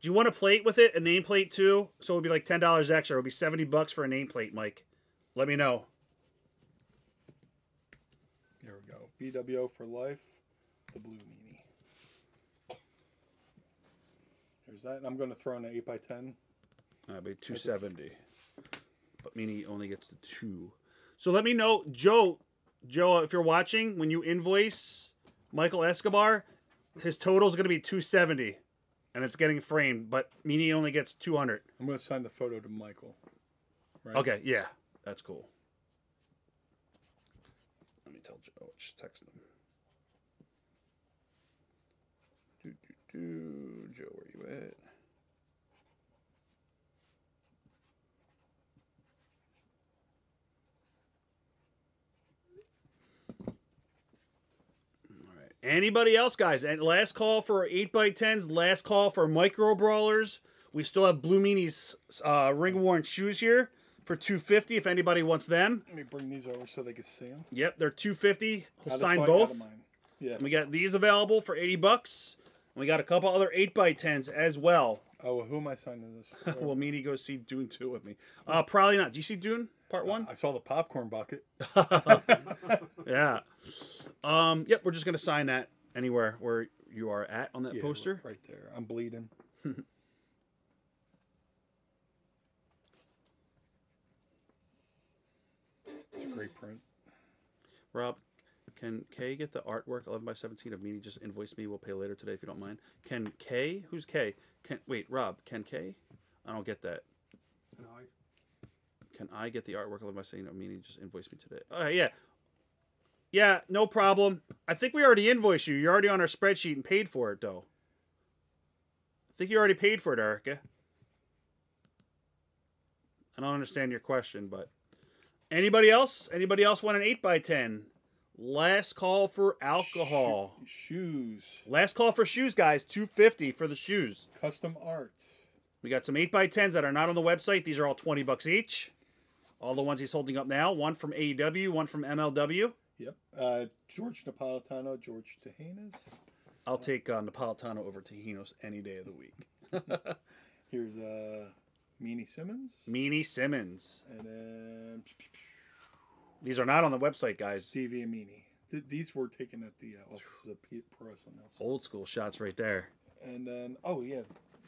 Do you want a plate with it, a nameplate too? So it'd be like ten dollars extra. It would be seventy bucks for a nameplate, Mike. Let me know. There we go. BWO for life. The blue meanie. There's that. And I'm going to throw in an 8x10. That'd be two seventy. But Meanie only gets the two. So let me know, Joe. Joe, if you're watching, when you invoice Michael Escobar, his total is going to be two seventy, and it's getting framed. But Meanie only gets two hundred. I'm going to sign the photo to Michael. Right? Okay, yeah, that's cool. Let me tell Joe. Just text him. Do, do, do. Joe, where you at? Anybody else, guys? And last call for eight by tens. Last call for micro brawlers. We still have Blue Meanie's uh, ring worn shoes here for two fifty. If anybody wants them, Let me bring these over so they can see them. yep, they're two fifty. We'll Out of sign both. Yeah. We got these available for eighty bucks. We got a couple other eight by tens as well. Oh, well, who am I signing this [laughs] for? well, Meanie go see Dune two with me? Uh, probably not. Do you see Dune part one? I saw the popcorn bucket. [laughs] Yeah. Um. Yep. We're just gonna sign that anywhere where you are at on that Yeah, poster. Right there. I'm bleeding. [laughs] It's a great print. Rob, can Kay get the artwork 11 by 17 of me? Just invoice me. We'll pay later today if you don't mind. Can Kay? Who's Kay? Can wait, Rob? Can Kay? I don't get that. No, I, Can I get the artwork 11 by 17 of me? Just invoice me today. Uh, yeah. Yeah, no problem. I think we already invoiced you. You're already on our spreadsheet and paid for it, though. I think you already paid for it, Erica. I don't understand your question, but anybody else? Anybody else want an 8 by 10 Last call for alcohol. Shoes. Last call for shoes, guys. 250 for the shoes. Custom art. We got some 8x10s that are not on the website. These are all 20 bucks each. All the ones he's holding up now. One from AEW, one from MLW. Yep. Uh, George Napolitano, George Tahinos. I'll take uh, Napolitano over Tahinos any day of the week. [laughs] Here's uh, Meanie Simmons. Meanie Simmons. And then These are not on the website, guys. Stevie and Meanie. Th- these were taken at the uh, offices of Pete Pro Wrestling Old school shots right there. And then, oh yeah,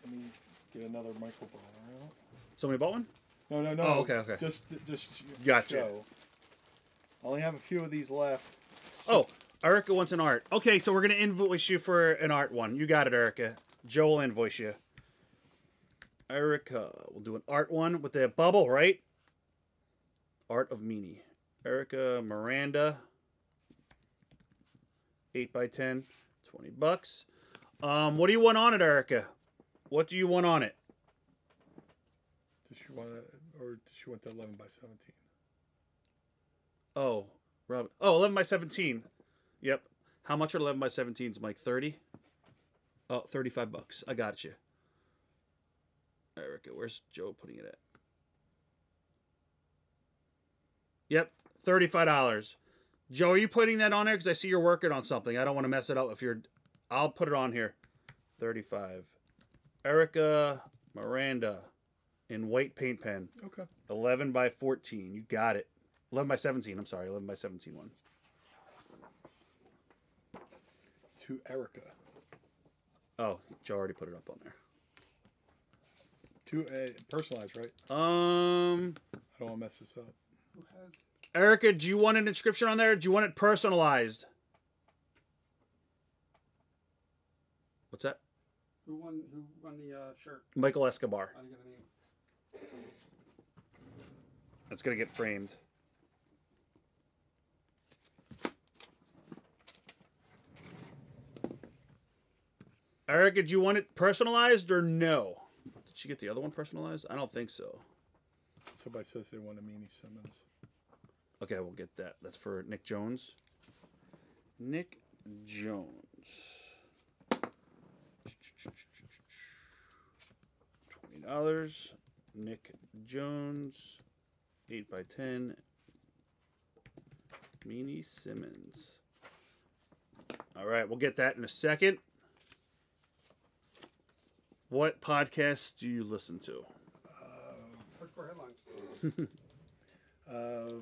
let me get another micro brawler out. Somebody bought one? No, no, no. Oh, okay, okay. Just, just Gotcha. show. I only have a few of these left. Oh, Erica wants an art. Okay, so we're gonna invoice you for an art one. You got it, Erica. Joe will invoice you. Erica, we'll do an art one with the bubble, right? Art of Meanie. Erica Miranda. 8 by 10 20 bucks. Um, what do you want on it, Erica? What do you want on it? Does she want it, or does she want the 11 by 17? Oh, Rob. Oh, 11 by 17. Yep. How much are 11 by 17s, Mike? 30? Oh, 35 bucks. I got you. Erica, where's Joe putting it at? Yep, $35. Joe, are you putting that on there? Because I see you're working on something. I don't want to mess it up if you're... I'll put it on here. 35 Erica Miranda in white paint pen. Okay. 11 by 14. You got it. 11 by 17. I'm sorry. 11 by 17 one. To Erica. Oh, Joe already put it up on there. To uh, personalized, right? Um, I don't want to mess this up. Erica, do you want an inscription on there? Do you want it personalized? What's that? who won who won the uh, shirt? Michael Escobar. I didn't get a name. It's gonna get framed. Erica, do you want it personalized or no? Did she get the other one personalized? I don't think so. Somebody says they want a Meanie Simmons. Okay, we'll get that. That's for Nick Jones. Nick Jones. Twenty dollars. Nick Jones. Eight by ten. Meanie Simmons. All right, we'll get that in a second. What podcasts do you listen to? Hardcore headlines. Uh,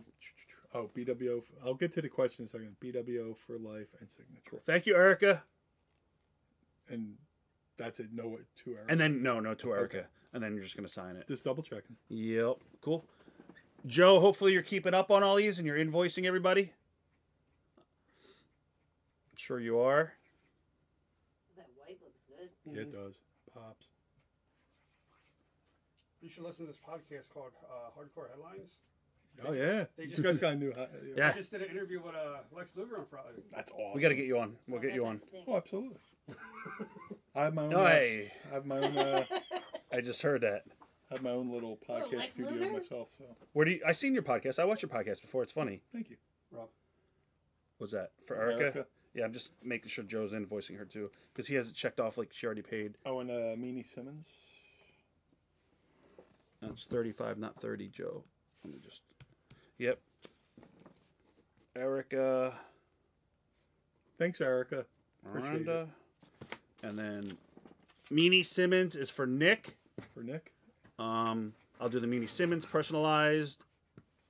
oh, BWO. I'll get to the question in a second. BWO for life and signature. Thank you, Erica. And that's it. No, to Erica. And then no, no to Erica. Okay. And then you're just gonna sign it. just double checking. Yep. Cool. Joe, hopefully you're keeping up on all these and you're invoicing everybody. Sure you are. That white looks good. Yeah, it does. You should listen to this podcast called uh, Hardcore Headlines. Oh yeah. They you just- guys got a new. hi- Yeah. I just did an interview with uh, Lex Luger on Friday. That's awesome. We got to get you on. We'll get you on. stinks. Oh, absolutely. I have my own. Oh, uh. I have my own. Uh, [laughs] I just heard that. I have my own little podcast Lex studio Luger? myself. So Where do you? I seen your podcast. I watched your podcast before. It's funny. thank you. Rob. What's that for Erica? Erica. Yeah, I'm just making sure Joe's invoicing her too because he has it checked off like she already paid. Oh, and uh, Meanie Simmons. That's 35, not 30, Joe. Let me just. Yep. Erica. Thanks, Erica. Appreciate it. Miranda. And then Meanie Simmons is for Nick. For Nick. Um, I'll do the Meanie Simmons personalized.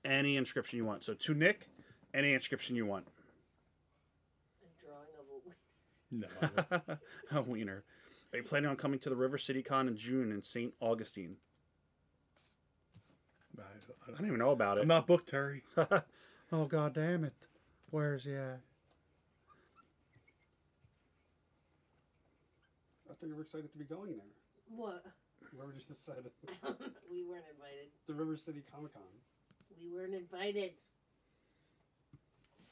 Any inscription you want. So to Nick, any inscription you want. A drawing of a No. A wiener. Are you planning on coming to the River City Con in June in St. Augustine? I, I don't even know about it. I'm not booked, Terry. [laughs] Oh god damn it. Where's he at? I thought you were excited to be going there. What? Whoever just said it. [laughs] we weren't invited. the River City Comic Con. We weren't invited.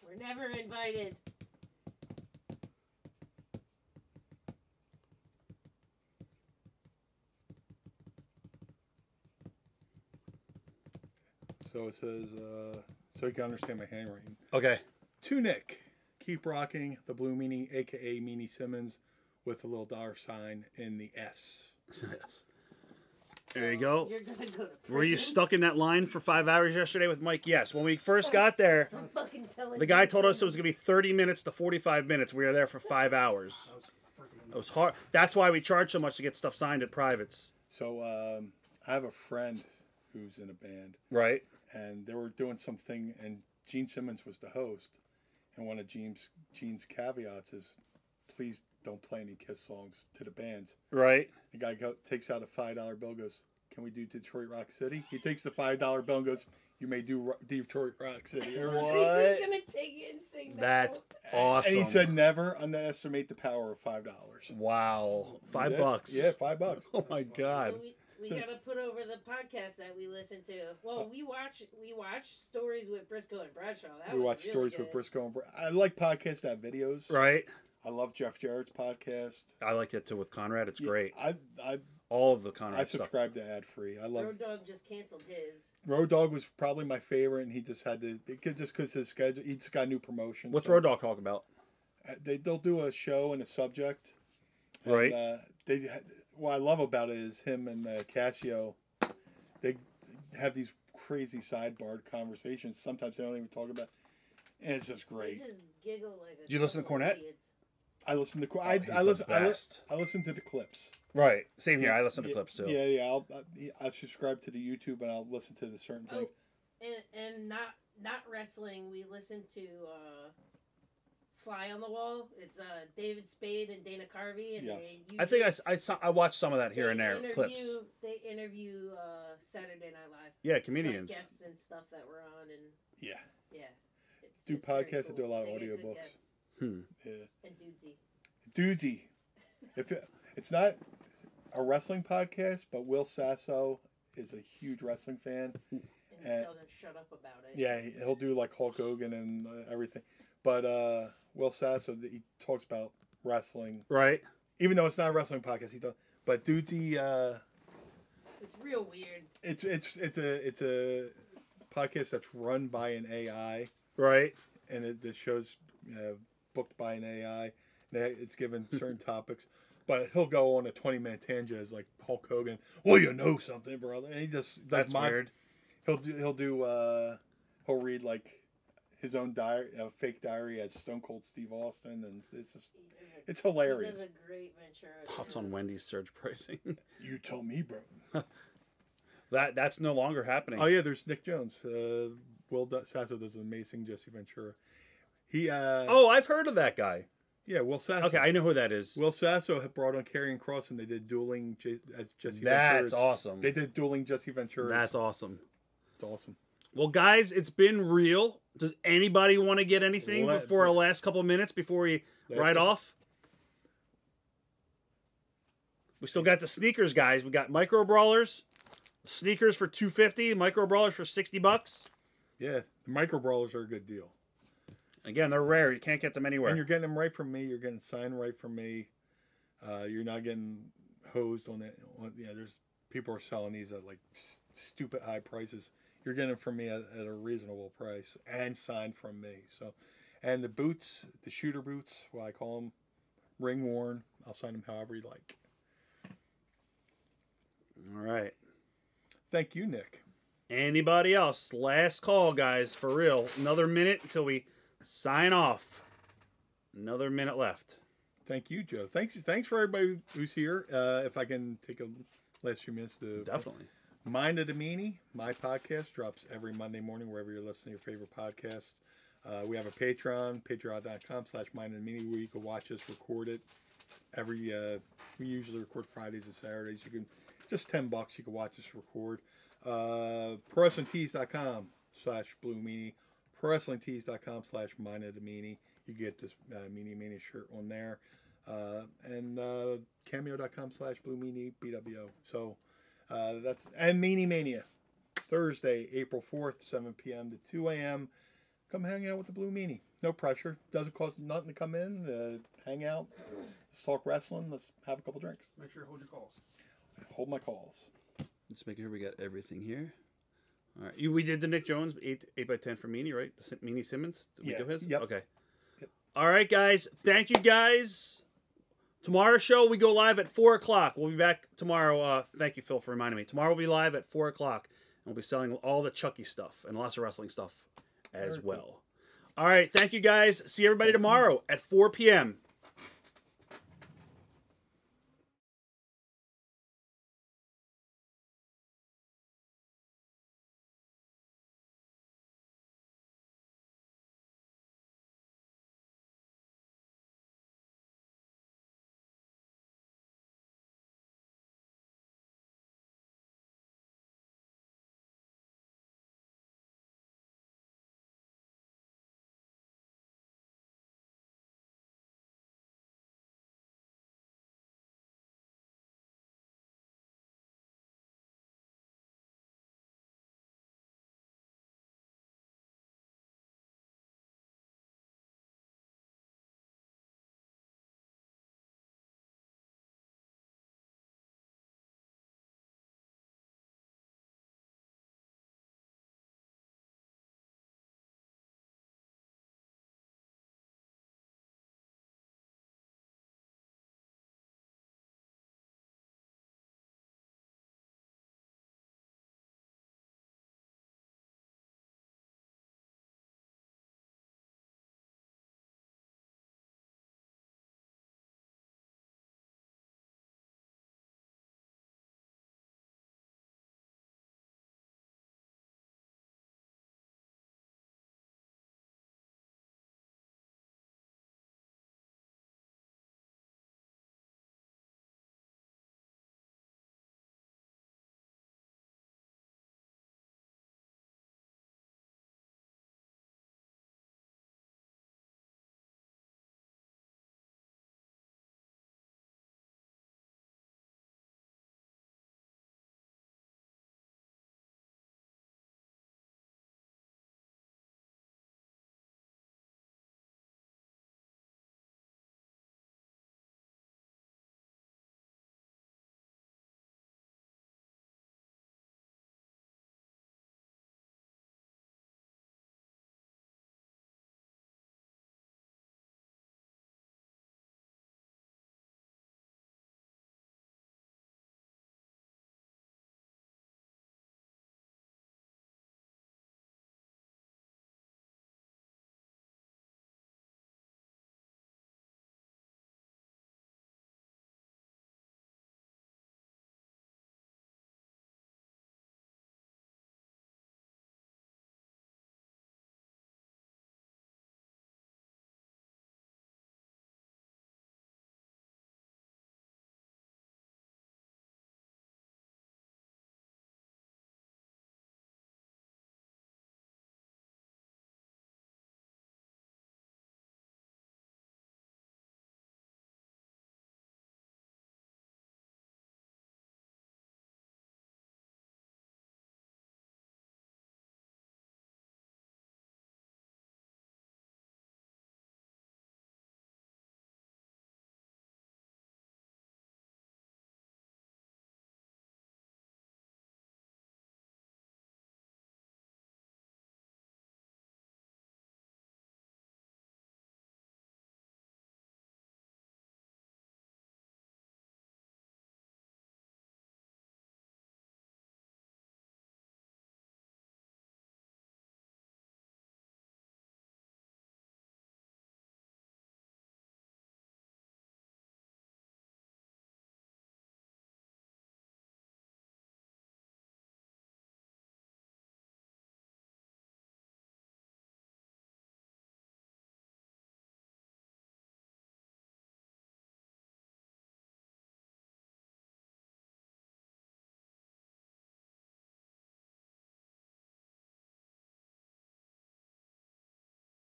We're never invited. So it says, uh, so you can understand my handwriting. Okay. To Nick, keep rocking the Blue Meanie, aka Meanie Simmons, with a little dollar sign in the S. yes. There you go. You're gonna go to prison. Were you stuck in that line for five hours yesterday with Mike? Yes. When we first got [laughs] there, I'm fucking telling the guy you, told us it was going to be 30 minutes to 45 minutes. We were there for five hours. That was freaking. It was hard. That's why we charge so much to get stuff signed at privates. So um, I have a friend who's in a band, Right. And they were doing something, and Gene Simmons was the host. And one of Gene's Gene's caveats is, please don't play any Kiss songs to the bands. Right. The guy go, takes out a five dollar bill, goes, "Can we do Detroit Rock City?" He takes the five dollar bill and goes, "You may do Ro- Detroit Rock City." [laughs] He was What? gonna take it and sing no. That's awesome. And he said, "Never underestimate the power of five dollars." Wow. Five bucks. Yeah, five bucks. [laughs] Oh my God. So we, we gotta put over the podcast that we listen to. Well, we watch we watch stories with Brisco and Bradshaw. That we watch really stories good. with Brisco and Br- I like podcasts that videos. Right. I love Jeff Jarrett's podcast. I like it too with Conrad. It's great. I I All of the I Conrad stuff. subscribe to ad free. I love Road Dogg just canceled his. Road Dogg was probably my favorite, and he just had to it could- just because his schedule. He's got new promotions. What's so- Road Dogg talking about? Uh, They they'll do a show and a subject. And, Right. Uh, they what I love about it is him and uh, Casio. They have these crazy sidebar conversations. Sometimes they don't even talk about, and it's just They great. just giggle like. Do you listen to Cornette? I listen to I, Oh, he's I the listen I, li- I listen to the clips. Right. Same here. I listen to yeah, clips too. Yeah, yeah. I'll I, I subscribe to the YouTube and I'll listen to the certain Oh, things. and and not not wrestling. We listen to uh, Fly on the Wall. It's uh, David Spade and Dana Carvey, and Yes. they I think I, I, saw, I watched some of that here and there clips. They interview uh, Saturday Night Live. Yeah, like, comedians. guests and stuff that were on, and Yeah, yeah. It's, Do it's very podcasts and do a lot of They get good audiobooks. Hmm. yeah. And Dudesy. Dudesy. If it, it's not a wrestling podcast, but Will Sasso is a huge wrestling fan. And he Uh, doesn't shut up about it. Yeah, he- he'll do like Hulk Hogan and uh, everything. But uh, Will Sasso, he talks about wrestling, Right. even though it's not a wrestling podcast. He does. But Dudesy, uh, It's real weird. it's it's it's a it's a podcast that's run by an AI, Right. and it the show's uh, booked by an AI. And it's given [laughs] certain topics, but he'll go on a twenty minute tangent as like Hulk Hogan. Well, you know something, brother. And he just does That's mon- weird. He'll do he'll do uh, he'll read like his own diary, a fake diary as Stone Cold Steve Austin, and it's just He does a, it's hilarious. does a great Ventura. Thoughts on Wendy's surge pricing? [laughs] You tell me, bro. [laughs] that that's no longer happening. Oh yeah, there's Nick Jones. Uh, Will Sasso does an amazing Jesse Ventura. He uh Oh, I've heard of that guy. yeah, Will Sasso. Okay, I know who that is. Will Sasso had brought on Karrion Cross and they did dueling J- as Jesse Ventura. That's Ventura's. awesome. They did dueling Jesse Ventura. That's awesome. It's awesome. Well, guys, it's been real. Does anybody want to get anything Let- before our last couple minutes before we Last ride couple- off? We still got the sneakers, guys. We got micro brawlers, sneakers for two fifty, micro brawlers for sixty bucks. Yeah, the micro brawlers are a good deal. Again, they're rare. You can't get them anywhere. And you're getting them right from me. You're getting signed right from me. Uh, you're not getting hosed on that. On, yeah, there's people are selling these at like stupid high prices. You're getting them from me at, at a reasonable price and signed from me. So, and the boots, the shooter boots, what I call them, ring worn. I'll sign them however you like. All right. Thank you, Nick. Anybody else? Last call, guys, for real. Another minute until we sign off. Another minute left. Thank you, Joe. Thanks, thanks for everybody who's here. Uh, if I can take a last few minutes to Definitely. Mind the Meanie, my podcast drops every Monday morning wherever you're listening to your favorite podcast. Uh, we have a Patreon, patreon.com slash Mind the Meanie, where you can watch us record it. Every uh, we usually record Fridays and Saturdays. You can just ten bucks. You can watch us record. Uh, ProWrestlingTees.com slash Blue Meanie, ProWrestlingTees.com slash Mind the Meanie. You get this uh, Meanie Mania shirt on there. Uh, and uh, Cameo.com slash Blue Meanie BWO. So uh, that's, and Meanie Mania. Thursday, April 4th, 7 p.m. to 2 a.m. Come hang out with the Blue Meanie. No pressure. Doesn't cost nothing to come in. Uh, hang out. Let's talk wrestling. Let's have a couple drinks. Make sure you hold your calls. Hold my calls. Let's make sure we got everything here. All right, you, we did the Nick Jones eight eight by ten for Meanie, right? The Meanie Simmons. Did Yeah, we do his? yep. Okay. Yep. All right, guys. Thank you, guys. Tomorrow's show we go live at four o'clock. We'll be back tomorrow. Uh, thank you, Phil, for reminding me. Tomorrow we'll be live at four o'clock, and we'll be selling all the Chucky stuff and lots of wrestling stuff as Very cool. well. All right, thank you, guys. See everybody tomorrow at four p.m.